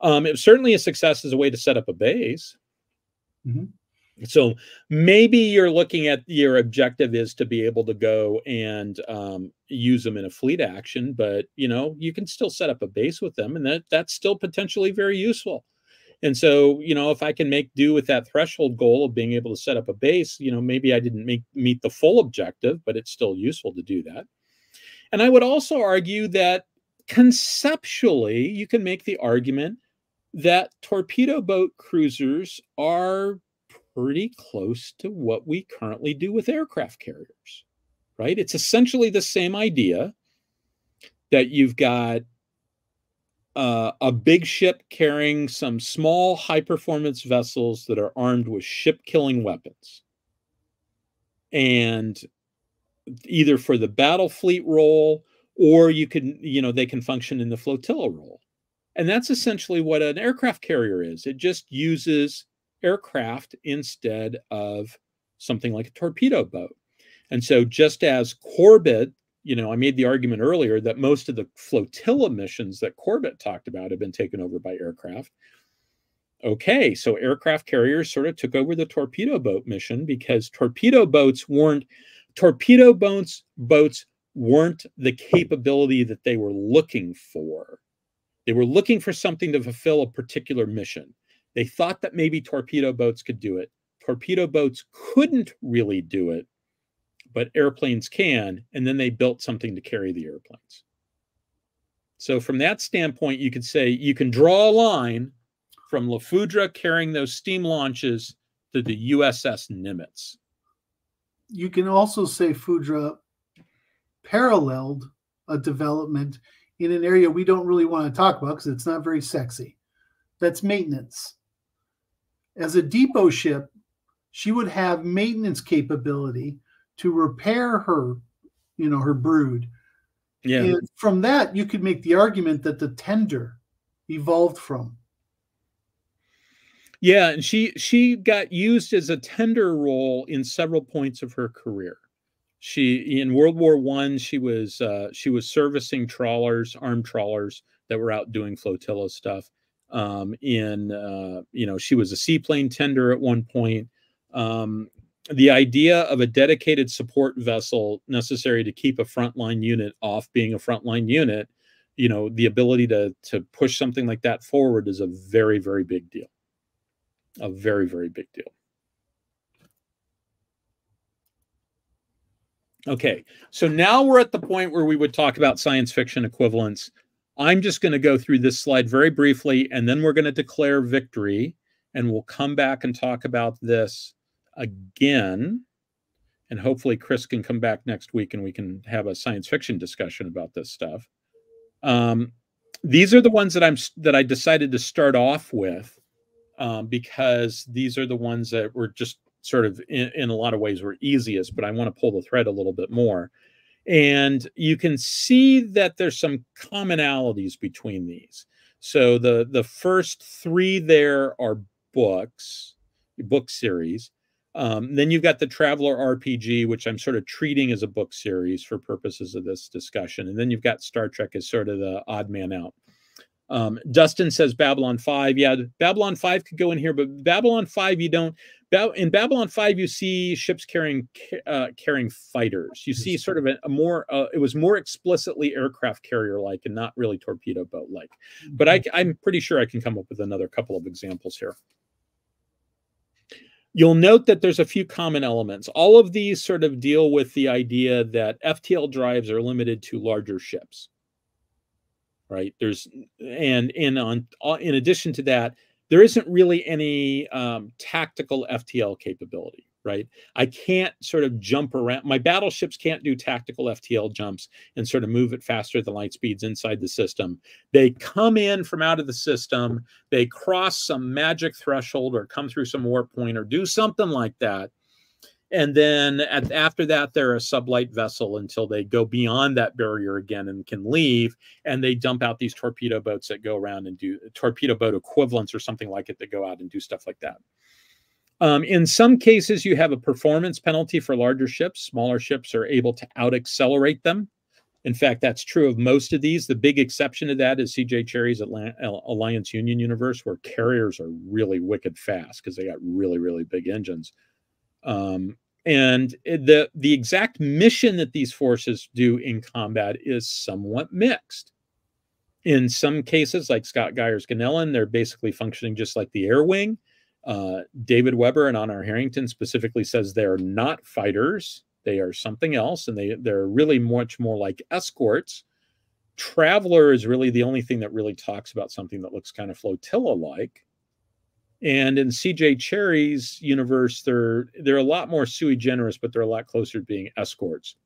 Um, it was certainly a success as a way to set up a base. Mm-hmm. So maybe you're looking at your objective is to be able to go and um, use them in a fleet action, but you know you can still set up a base with them, and that that's still potentially very useful. And so you know if I can make do with that threshold goal of being able to set up a base, you know maybe I didn't make meet the full objective, but it's still useful to do that. And I would also argue that conceptually you can make the argument that torpedo boat cruisers are pretty close to what we currently do with aircraft carriers, right? It's essentially the same idea that you've got uh, a big ship carrying some small high performance vessels that are armed with ship killing weapons. And either for the battle fleet role or you can, you know, they can function in the flotilla role. And that's essentially what an aircraft carrier is. It just uses aircraft instead of something like a torpedo boat. And so, just as Corbett, you know, I made the argument earlier that most of the flotilla missions that Corbett talked about have been taken over by aircraft. Okay, so aircraft carriers sort of took over the torpedo boat mission because torpedo boats weren't torpedo boats boats weren't the capability that they were looking for. They were looking for something to fulfill a particular mission. They thought that maybe torpedo boats could do it. Torpedo boats couldn't really do it, but airplanes can. And then they built something to carry the airplanes. So, from that standpoint, you could say you can draw a line from Le Foudre carrying those steam launches to the USS Nimitz. You can also say Foudre paralleled a development in an area we don't really want to talk about because it's not very sexy. That's maintenance as a depot ship, she would have maintenance capability to repair her, you know, her brood. Yeah. And from that, you could make the argument that the tender evolved from. Yeah, and she she got used as a tender role in several points of her career. She in World War One, she was uh, she was servicing trawlers, armed trawlers that were out doing flotilla stuff um, in uh, you know she was a seaplane tender at one point um, the idea of a dedicated support vessel necessary to keep a frontline unit off being a frontline unit you know the ability to to push something like that forward is a very very big deal. A very very big deal. Okay so now we're at the point where we would talk about science fiction equivalents. I'm just going to go through this slide very briefly, and then we're going to declare victory, and we'll come back and talk about this again. And hopefully, Chris can come back next week and we can have a science fiction discussion about this stuff. Um, these are the ones that I'm that I decided to start off with um, because these are the ones that were just sort of in, in a lot of ways were easiest, but I want to pull the thread a little bit more. And you can see that there's some commonalities between these. So the, the first three there are books, book series. Um, then you've got the Traveller RPG, which I'm sort of treating as a book series for purposes of this discussion. And then you've got Star Trek as sort of the odd man out. Um, Dustin says Babylon 5. Yeah, Babylon 5 could go in here, but Babylon 5, you don't in Babylon 5 you see ships carrying uh, carrying fighters. You see sort of a, a more uh, it was more explicitly aircraft carrier like and not really torpedo boat like. But I, mm-hmm. I'm pretty sure I can come up with another couple of examples here. You'll note that there's a few common elements. All of these sort of deal with the idea that FTL drives are limited to larger ships. right? There's and in on in addition to that, there isn't really any um, tactical FTL capability, right? I can't sort of jump around. My battleships can't do tactical FTL jumps and sort of move at faster than light speeds inside the system. They come in from out of the system, they cross some magic threshold or come through some warp point or do something like that and then at, after that they're a sublight vessel until they go beyond that barrier again and can leave and they dump out these torpedo boats that go around and do torpedo boat equivalents or something like it that go out and do stuff like that um, in some cases you have a performance penalty for larger ships. Smaller ships are able to out accelerate them. In fact that's true of most of these. The big exception to that is cj Cherryh's alliance union universe where carriers are really wicked fast because they got really really big engines. Um, and the the exact mission that these forces do in combat is somewhat mixed. In some cases, like Scott Gier's Genellan, they're basically functioning just like the air wing. Uh, David Weber and Honor Harrington specifically says they're not fighters; they are something else, and they they're really much more like escorts. Traveller is really the only thing that really talks about something that looks kind of flotilla-like. And in CJ Cherryh's universe, they're they're a lot more sui generis, but they're a lot closer to being escorts.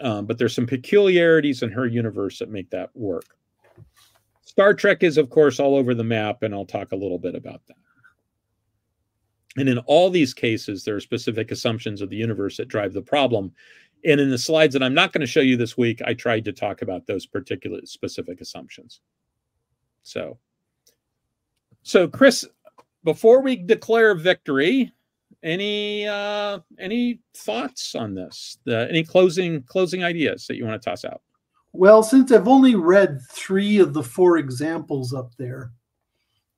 Um, but there's some peculiarities in her universe that make that work. Star Trek is, of course, all over the map, and I'll talk a little bit about that. And in all these cases, there are specific assumptions of the universe that drive the problem. And in the slides that I'm not going to show you this week, I tried to talk about those particular specific assumptions. So, so Chris, before we declare victory, any uh, any thoughts on this? The, any closing closing ideas that you want to toss out? Well, since I've only read three of the four examples up there.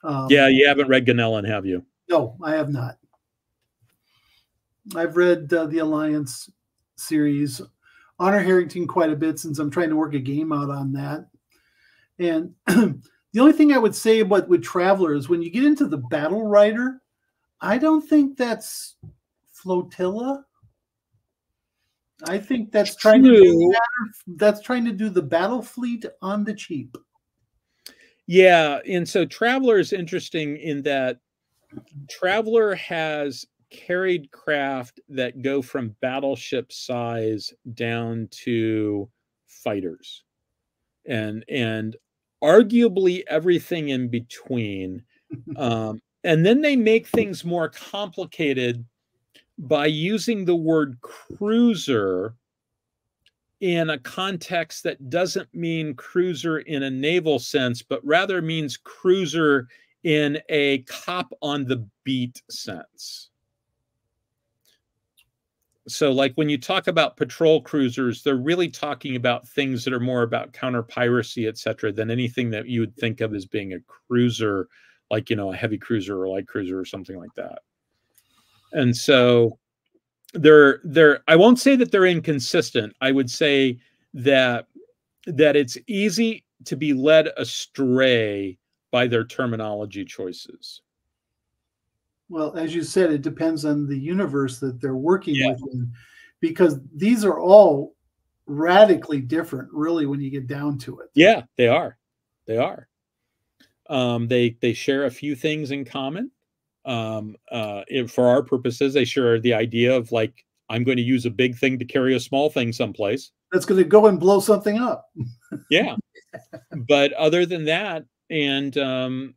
Um, yeah, you haven't read Genellan, have you? No, I have not. I've read uh, the Alliance series, Honor Harrington quite a bit since I'm trying to work a game out on that. And The only thing I would say about with Traveller is when you get into the Battle Rider, I don't think that's flotilla. I think that's trying to do, that's trying to do the battle fleet on the cheap. Yeah, and so Traveller is interesting in that Traveller has carried craft that go from battleship size down to fighters. And and arguably everything in between. Um, and then they make things more complicated by using the word cruiser in a context that doesn't mean cruiser in a naval sense, but rather means cruiser in a cop on the beat sense. So like when you talk about patrol cruisers they're really talking about things that are more about counter piracy etc than anything that you would think of as being a cruiser like you know a heavy cruiser or light cruiser or something like that. And so they're they're i won't say that they're inconsistent. I would say that that it's easy to be led astray by their terminology choices well, as you said, it depends on the universe that they're working yeah. within, because these are all radically different, really, when you get down to it. Yeah, they are. They are. Um, they they share a few things in common. Um, uh, if, for our purposes, they share the idea of like I'm going to use a big thing to carry a small thing someplace. That's going to go and blow something up. yeah, but other than that, and um,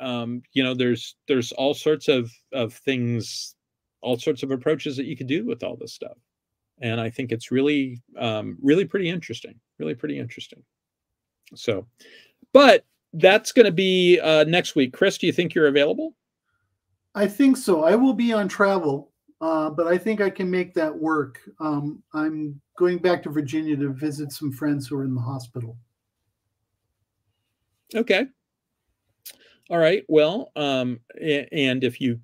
um, you know there's there's all sorts of of things all sorts of approaches that you could do with all this stuff. And i think it's really um, really pretty interesting really pretty interesting. So but that's going to be uh, next week. Chris do you think you're available? I think so. I will be on travel uh, but i think i can make that work. Um, i'm going back to virginia to visit some friends who are in the hospital okay all right. Well, um, and if you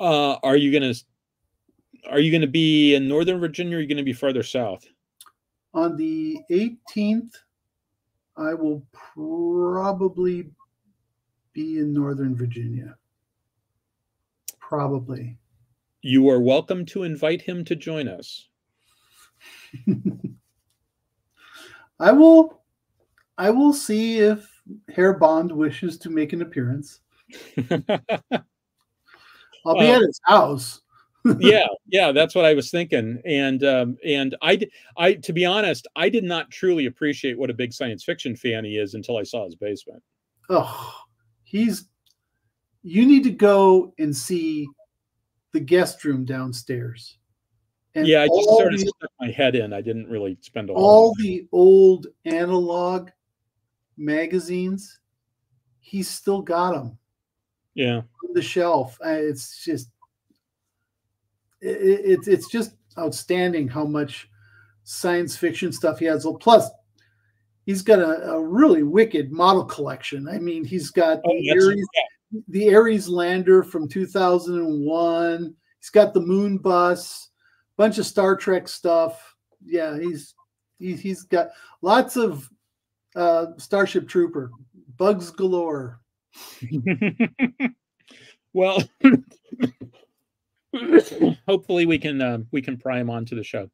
uh, are you going to are you going to be in Northern Virginia? or Are you going to be farther south? On the 18th, I will probably be in Northern Virginia. Probably. You are welcome to invite him to join us. I will I will see if Herr Bond wishes to make an appearance. I'll be at his house. yeah, yeah, that's what I was thinking. And um, and I, I, to be honest, I did not truly appreciate what a big science fiction fan he is until I saw his basement. Oh, he's. You need to go and see the guest room downstairs. And yeah, I just sort of stuck my head in. I didn't really spend a all the old analog magazines. He's still got them. Yeah, on the shelf. It's just it's it's just outstanding how much science fiction stuff he has. Plus, he's got a, a really wicked model collection. I mean, he's got oh, the, Aries, the Aries lander from 2001. He's got the moon bus, a bunch of Star Trek stuff. Yeah, he's he, he's got lots of uh, Starship Trooper, bugs galore. well, hopefully we can uh, we can pry him onto the show.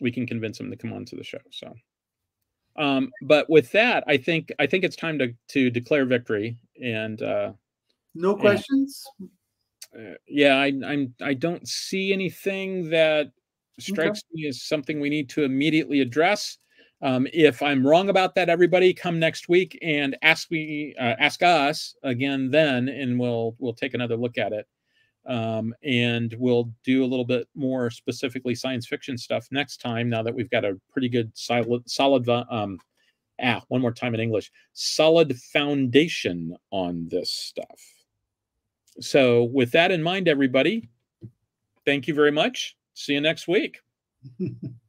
We can convince him to come onto the show. So, um, but with that, I think I think it's time to to declare victory. And uh, no questions. And, uh, yeah, I, I'm. I don't see anything that strikes okay. me as something we need to immediately address. Um, if I'm wrong about that, everybody come next week and ask me, uh, ask us again then, and we'll we'll take another look at it. Um, and we'll do a little bit more specifically science fiction stuff next time. Now that we've got a pretty good solid, solid um, ah, one more time in English, solid foundation on this stuff. So, with that in mind, everybody, thank you very much. See you next week.